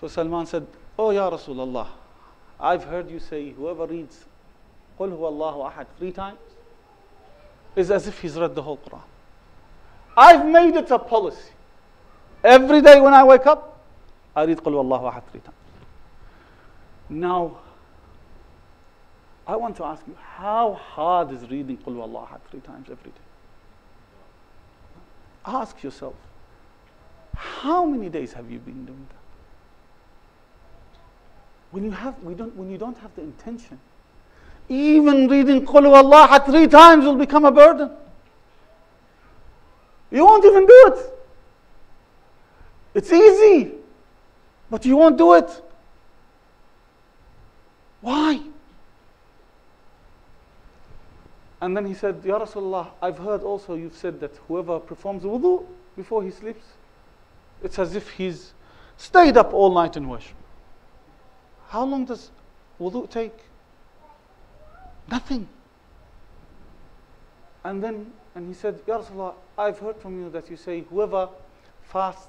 So Salman said, Oh, Ya Rasulullah, I've heard you say whoever reads Qul Allahu Ahad three times is as if he's read the whole Quran. I've made it a policy Every day when I wake up, I read Qul Wallahu Ahad three times. Now, I want to ask you, how hard is reading Qul Wallahu Ahad three times every day? Ask yourself, how many days have you been doing that? When you, have, we don't, when you don't have the intention, even reading Qul Wallahu Ahad three times will become a burden. You won't even do it. It's easy, but you won't do it. Why? And then he said, Ya Rasulullah, I've heard also you've said that whoever performs wudu before he sleeps, it's as if he's stayed up all night in worship. How long does wudu take? Nothing. And then, and he said, Ya Rasulullah, I've heard from you that you say whoever fasts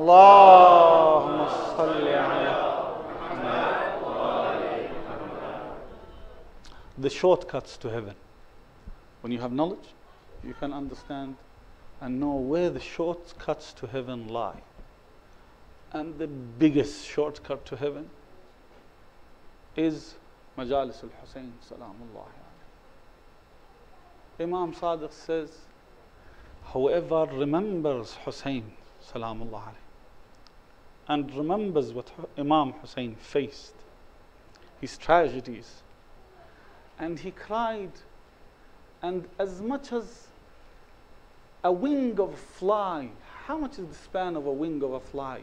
اللهم صل على the shortcuts to heaven. When you have knowledge, you can understand and know where the shortcuts to heaven lie. And the biggest shortcut to heaven is Majalis al Hussein, Salamullah. Imam Sadiq says, Whoever remembers Hussein, Salamullah, and remembers what Imam Hussein faced, his tragedies, and he cried, and as much as a wing of a fly, how much is the span of a wing of a fly?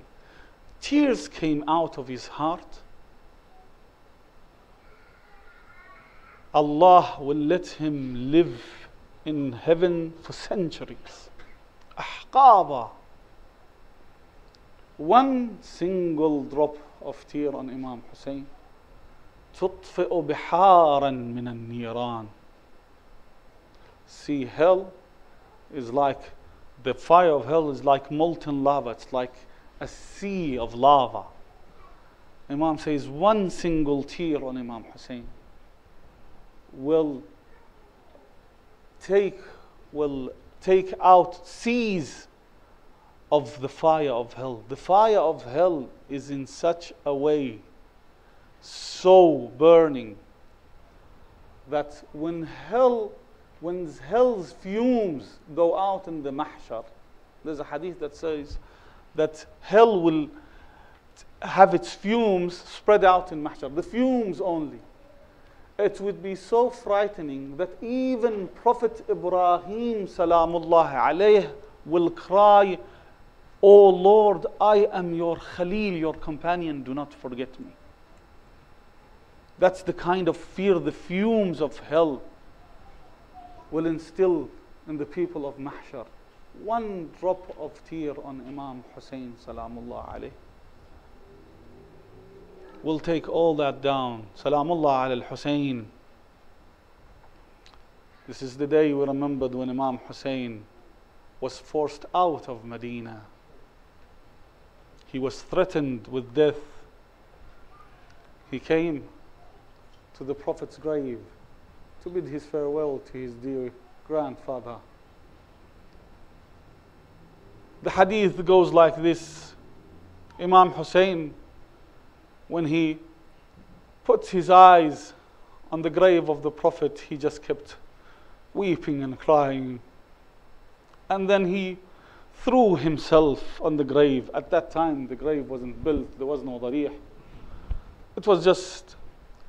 Tears came out of his heart. Allah will let him live in heaven for centuries. Ahqaba one single drop of tear on Imam Hussein. تطفئ بحارا من النيران. See hell is like the fire of hell is like molten lava. It's like a sea of lava. Imam says one single tear on Imam Hussein will take will take out seas of the fire of hell. The fire of hell is in such a way so burning that when hell when hell's fumes go out in the mahshar there's a hadith that says that hell will have its fumes spread out in mahshar the fumes only it would be so frightening that even prophet ibrahim salamullah alayh will cry oh lord i am your khalil your companion do not forget me that's the kind of fear the fumes of hell will instill in the people of Mahshar. One drop of tear on Imam Hussein Salamullah alayh will take all that down. Salamullah al Hussein. This is the day we remembered when Imam Hussein was forced out of Medina. He was threatened with death. He came to the Prophet's grave to bid his farewell to his dear grandfather. The hadith goes like this Imam Hussein, when he puts his eyes on the grave of the Prophet, he just kept weeping and crying. And then he threw himself on the grave. At that time, the grave wasn't built, there was no darih. It was just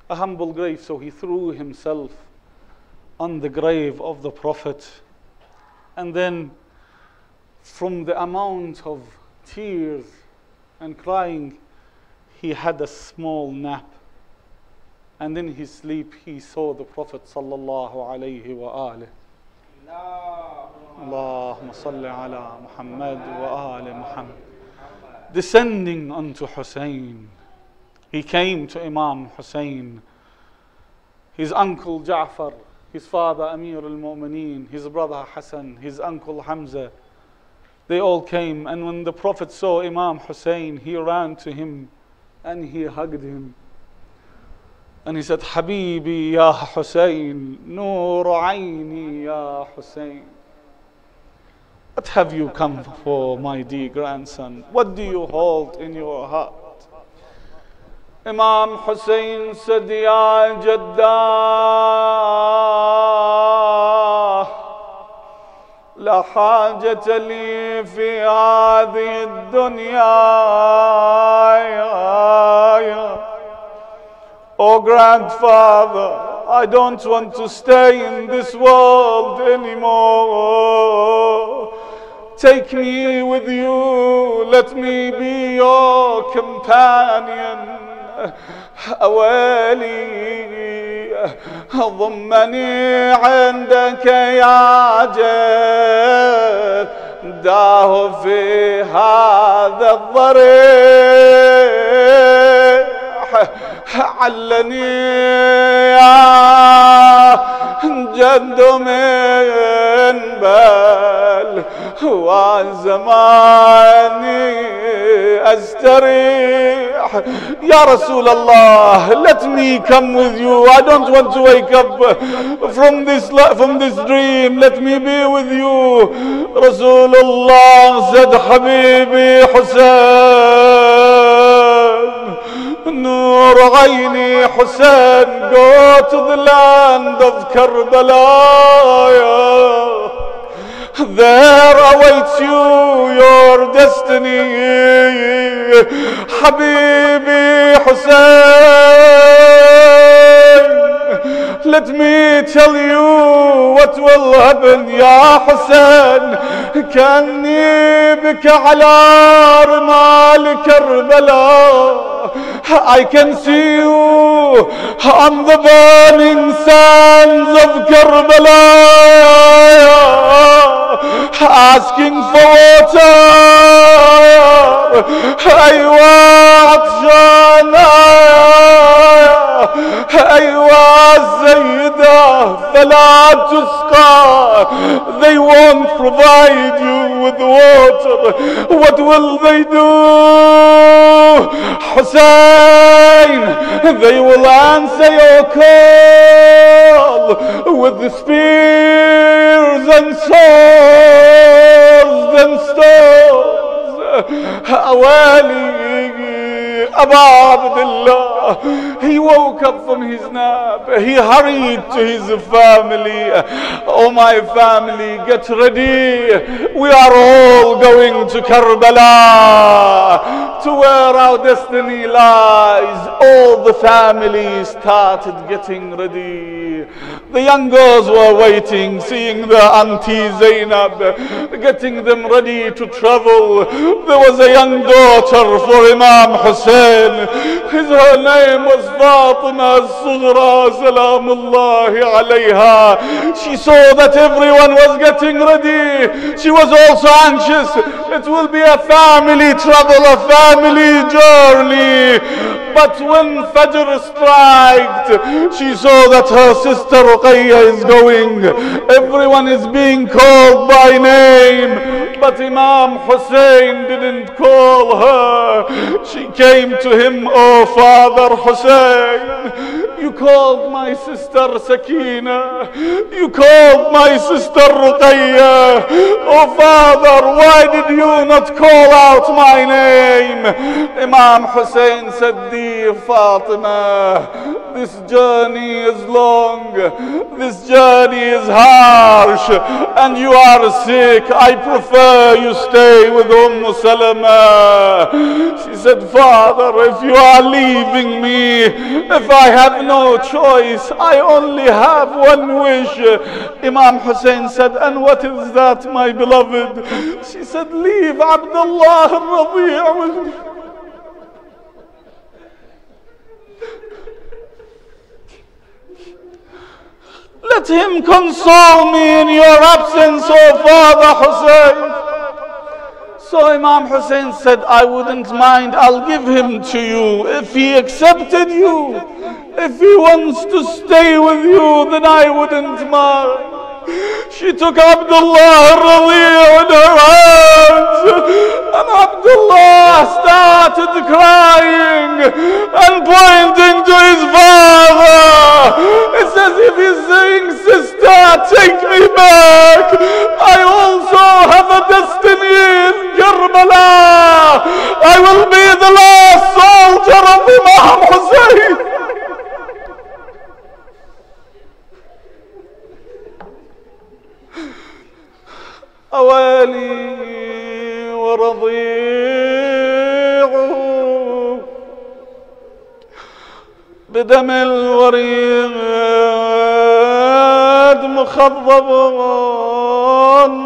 a humble grave, so he threw himself on the grave of the Prophet. And then, from the amount of tears and crying, he had a small nap. And in his sleep, he saw the Prophet sallallahu alaihi wa Allahumma salli ala Muhammad wa ala Muhammad. Descending unto Hussein, he came to Imam Hussein, his uncle Ja'far, his father Amir al-Mu'mineen, his brother Hassan, his uncle Hamza. They all came and when the Prophet saw Imam Hussein, he ran to him and he hugged him. Said, Habibi ya Hussein, Nur Aini ya Hussein. What have you come for, my dear grandson? What do you hold in your heart? Imam Hussein said, Ya Jaddah, لا حاجة لي في هذه الدنيا Oh grandfather, I don't want to stay in this world anymore. Take me with you, let me be your companion. أوالي ضمني عندك يا جداه في هذا الضريح علني يا جد من بل وزماني استريح يا رسول الله let me come with you I don't want to wake up from this from this dream let me be with you رسول الله said حبيبي حسين نور عيني حسين the land of Karbala there awaits you your destiny حبيبي حسين let me tell you what will happen يا حسين كأني بك على رمال Karbala I can see you on the burning sands of Karbala asking for water أيوة عطشان أيوة السيدة فلا تسقى They won't provide you with water What will they do? Hussein They will answer your call With the spears and swords and stones أوالي Abba Abdullah. He woke up from his nap. He hurried to his family. Oh, my family, get ready. We are all going to Karbala to where our destiny lies. All the family started getting ready. The young girls were waiting Seeing their auntie Zainab Getting them ready to travel. There was a young daughter for Imam Hussein. His, her name was Fatima al-Sughra Salamullahi alayha. She saw that everyone was getting ready. She was also anxious. It will be a family travel, a family journey. But when Fajr striked She saw that her sister Ruqayya is going. Everyone is being called by name. But Imam Hussein didn't call her. She came to him, Oh Father Hussein You called my sister Sakina. You called my sister Ruqayya. Oh Father, why did you not call out my name? Imam Hussein said, Dear Fatima This journey is long This journey is harsh And you are sick I prefer you stay with Umm Salama She said, Father, if you are leaving me If I have no choice I only have one wish Imam Hussein said, and what is that, my beloved? She said, leave Abdullah al-Radi' with me. Let him console me in your absence, O Father Hussein. So Imam Hussein said, I wouldn't mind, I'll give him to you. If he accepted you, if he wants to stay with you, then I wouldn't mind. She took Abdullah al-Radi'a in her hands. And Abdullah started crying and pointing to his father. It's as if he's saying, sister, take me back. I also have a destiny in Karbala. I will be the last soldier of Imam Hussein. أوالي ورضيعه بدم الوريد مخضب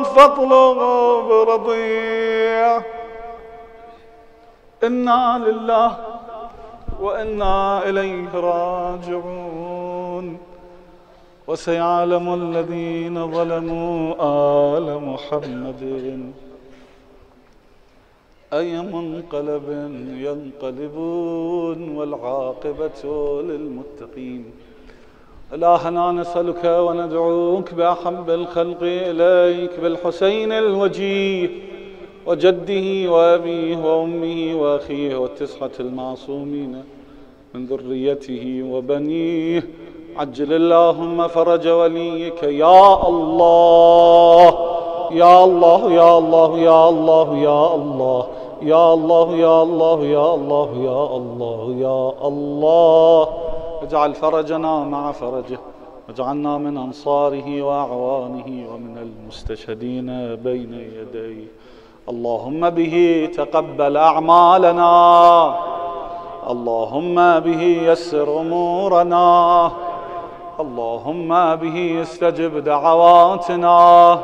فطله برضيع إنا لله وإنا إليه راجعون. وسيعلم الذين ظلموا آل محمد. أي منقلب ينقلبون والعاقبة للمتقين. إلهنا نسألك وندعوك بأحب الخلق إليك بالحسين الوجيه وجده وأبيه وأمه وأخيه والتسعة المعصومين من ذريته وبنيه. عجل اللهم فرج وليك يا الله يا الله يا الله يا الله يا الله يا الله يا الله يا الله يا الله يا الله. اجعل فرجنا مع فرجه واجعلنا من أنصاره وأعوانه ومن المستشهدين بين يديه. اللهم به تقبل أعمالنا اللهم به يسر أمورنا. اللهم به استجب دعواتنا.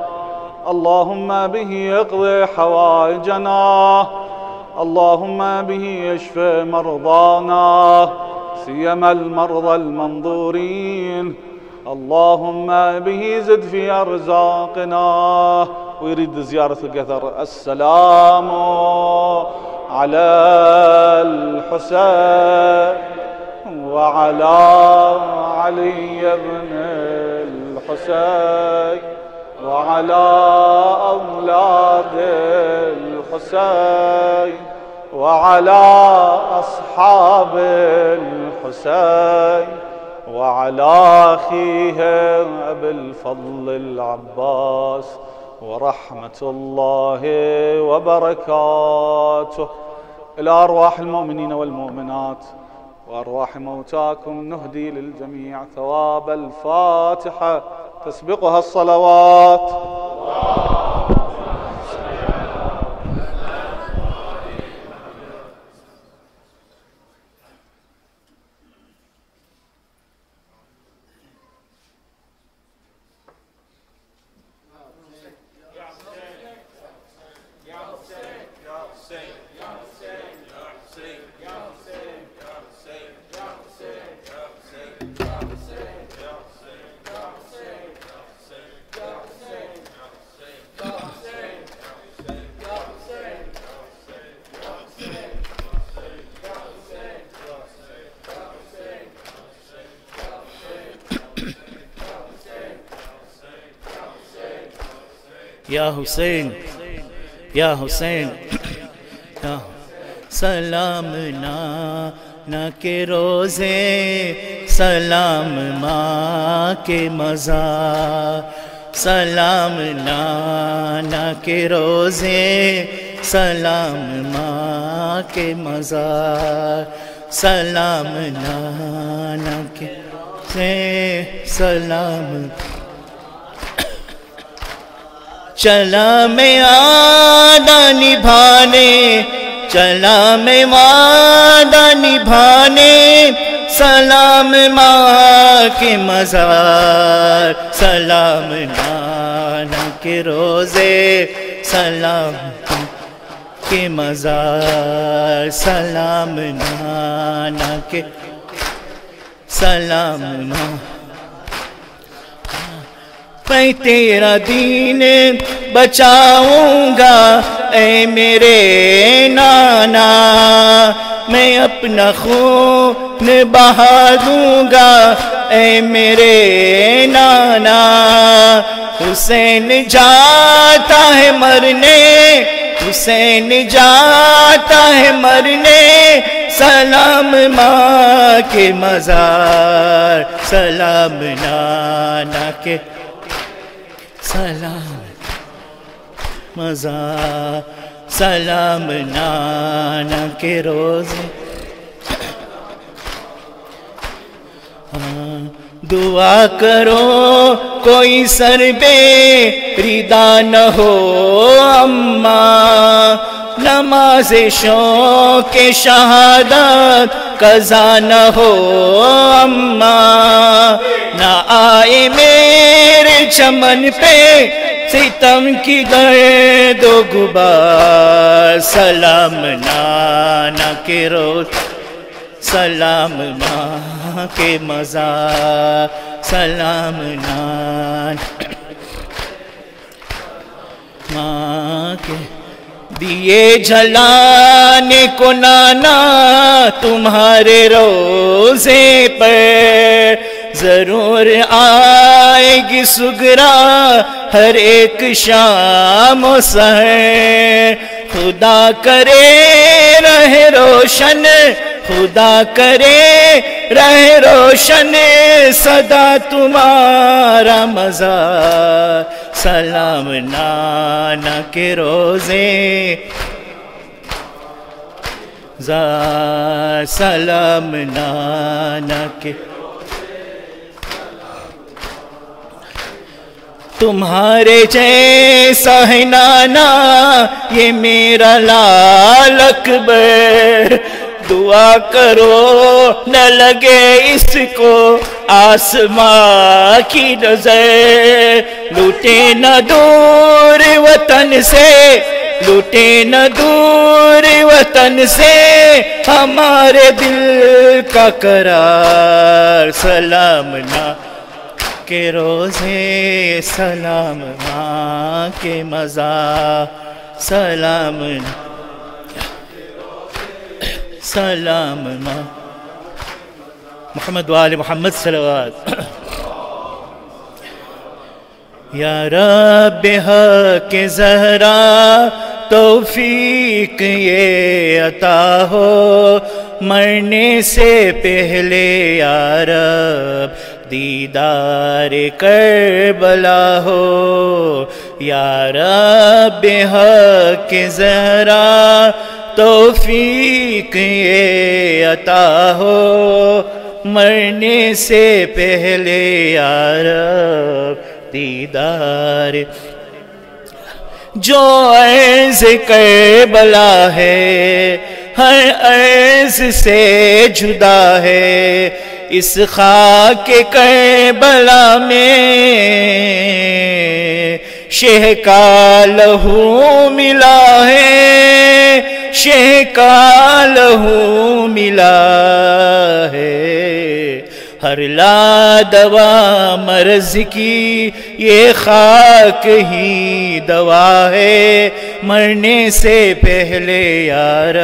اللهم به اقضي حوائجنا. اللهم به يشفي مرضانا. سيما المرضى المنظورين. اللهم به زد في أرزاقنا. ويريد زيارة القثر السلام على الحسين. وعلى علي بن الحسين وعلى أولاد الحسين وعلى أصحاب الحسين وعلى أخيه أبي الفضل العباس ورحمة الله وبركاته. إلى أرواح المؤمنين والمؤمنات. وأرواح موتاكم نهدي للجميع ثواب الفاتحة. تسبقها الصلوات. یا حسین یا حسین سلام نانا کے روزے، سلام ماں کے مزار سلام نانا کے روزے، سلام ماں کے مزار سلام نانا کے روزے، سلام چلا میں آدھا نبھانے، چلا میں وعدہ نبھانے، سلام ماں کے مزار، سلام نانا کے روزے، سلام کے مزار، سلام نانا کے، سلام نانا میں تیرا دین بچاؤں گا اے میرے نانا، میں اپنا خون بہا دوں گا۔ اے میرے نانا، حسین جاتا ہے مرنے۔ حسین جاتا ہے مرنے۔ سلام ماں کے مزار، سلام نانا کے سلام۔ مزہ۔ سلام نانا کے روز ہاں، دعا کرو کوئی سر پہ ردا نہ ہو اماں نماز شوق شہادت قضا نہ ہو اما، نہ آئے میرے چمن پہ ستم کی گئے دو گبا۔ سلام نانا کے روز، سلام ماں کے مزار سلام نانا، ماں کے دیے جلانے کو نانا تمہارے روزے پر۔ ضرور آئے گی سگرا ہر ایک شام و سہر خدا کرے رہے روشن، خدا کرے رہے روشن صدا تمہارا مزار۔ سلام نانا کے روزے۔ زار سلام نانا کے تمہارے جیسا ہے نانا، یہ میرا لال اکبر۔ دعا کرو، نہ لگے اس کو آسمان کی نظر۔ لوٹے نہ دور وطن سے، لوٹے نہ دور وطن سے ہمارے دل کا قرار۔ سلام نہ کے روزے، سلام ماں کے مزہ۔ سلام نہ سلام محمد وال محمد صلوات. یا رب حق زہرا توفیق یہ عطا ہو، مرنے سے پہلے یا رب دیدار کربلا ہو یا رب حق ذرا توفیق یہ عطا ہو۔ مرنے سے پہلے یا رب دیدار، جو عرض کربلا ہے، ہر عرض سے جدا ہے۔ اس خاک کربلا میں شہ کا لہو ملا ہے۔ شہ کا لہو ملا ہے۔ ہر لا دوا مرض کی یہ خاک ہی دوا ہے۔ مرنے سے پہلے یار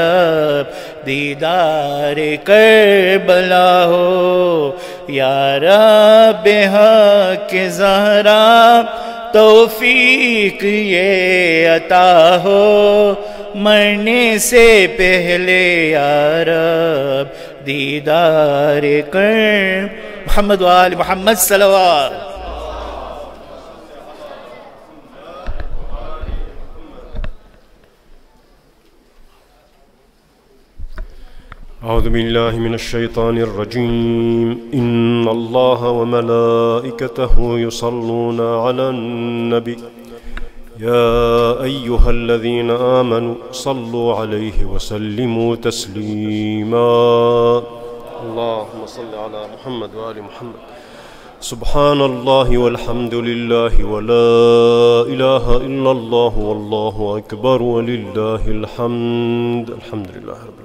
دیدار کربلا ہو۔ یار بے حق زہرا توفیق یہ عطا ہو۔ مرنے سے پہلے یارب دیدار کر محمد وال محمد صلوات۔ أعوذ بالله من الشيطان الرجيم. إن الله وملائكته يصلون على النبي. يا أيها الذين آمنوا صلوا عليه وسلموا تسليما. اللهم صل على محمد وآل محمد. سبحان الله والحمد لله ولا إله إلا الله والله أكبر ولله الحمد. الحمد لله رب العالمين.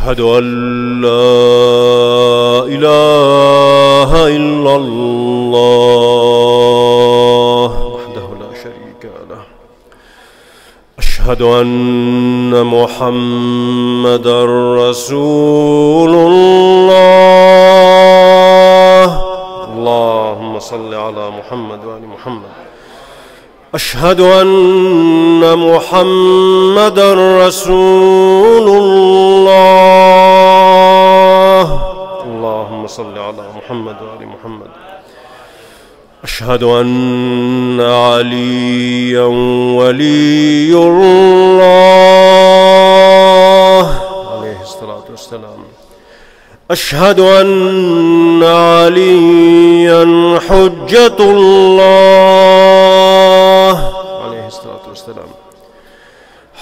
أشهد أن لا إله إلا الله وحده لا شريك له. أشهد أن محمدا رسول الله. أشهد أن محمدا رسول الله. اللهم صل على محمد وآل محمد. أشهد أن عليا ولي الله. عليه الصلاة والسلام. أشهد أن عليا حجة الله.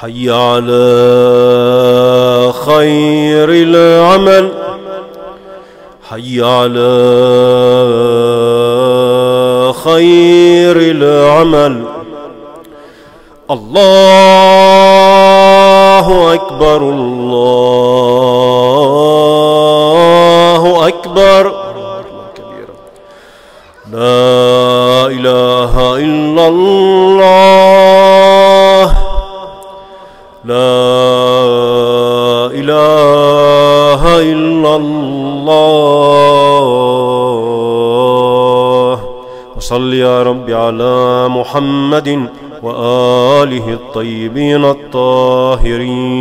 حي على خير العمل. حي على خير العمل. الله أكبر الله أكبر. لا إله إلا الله. إلا الله. وصل يا رب على محمد وآله الطيبين الطاهرين.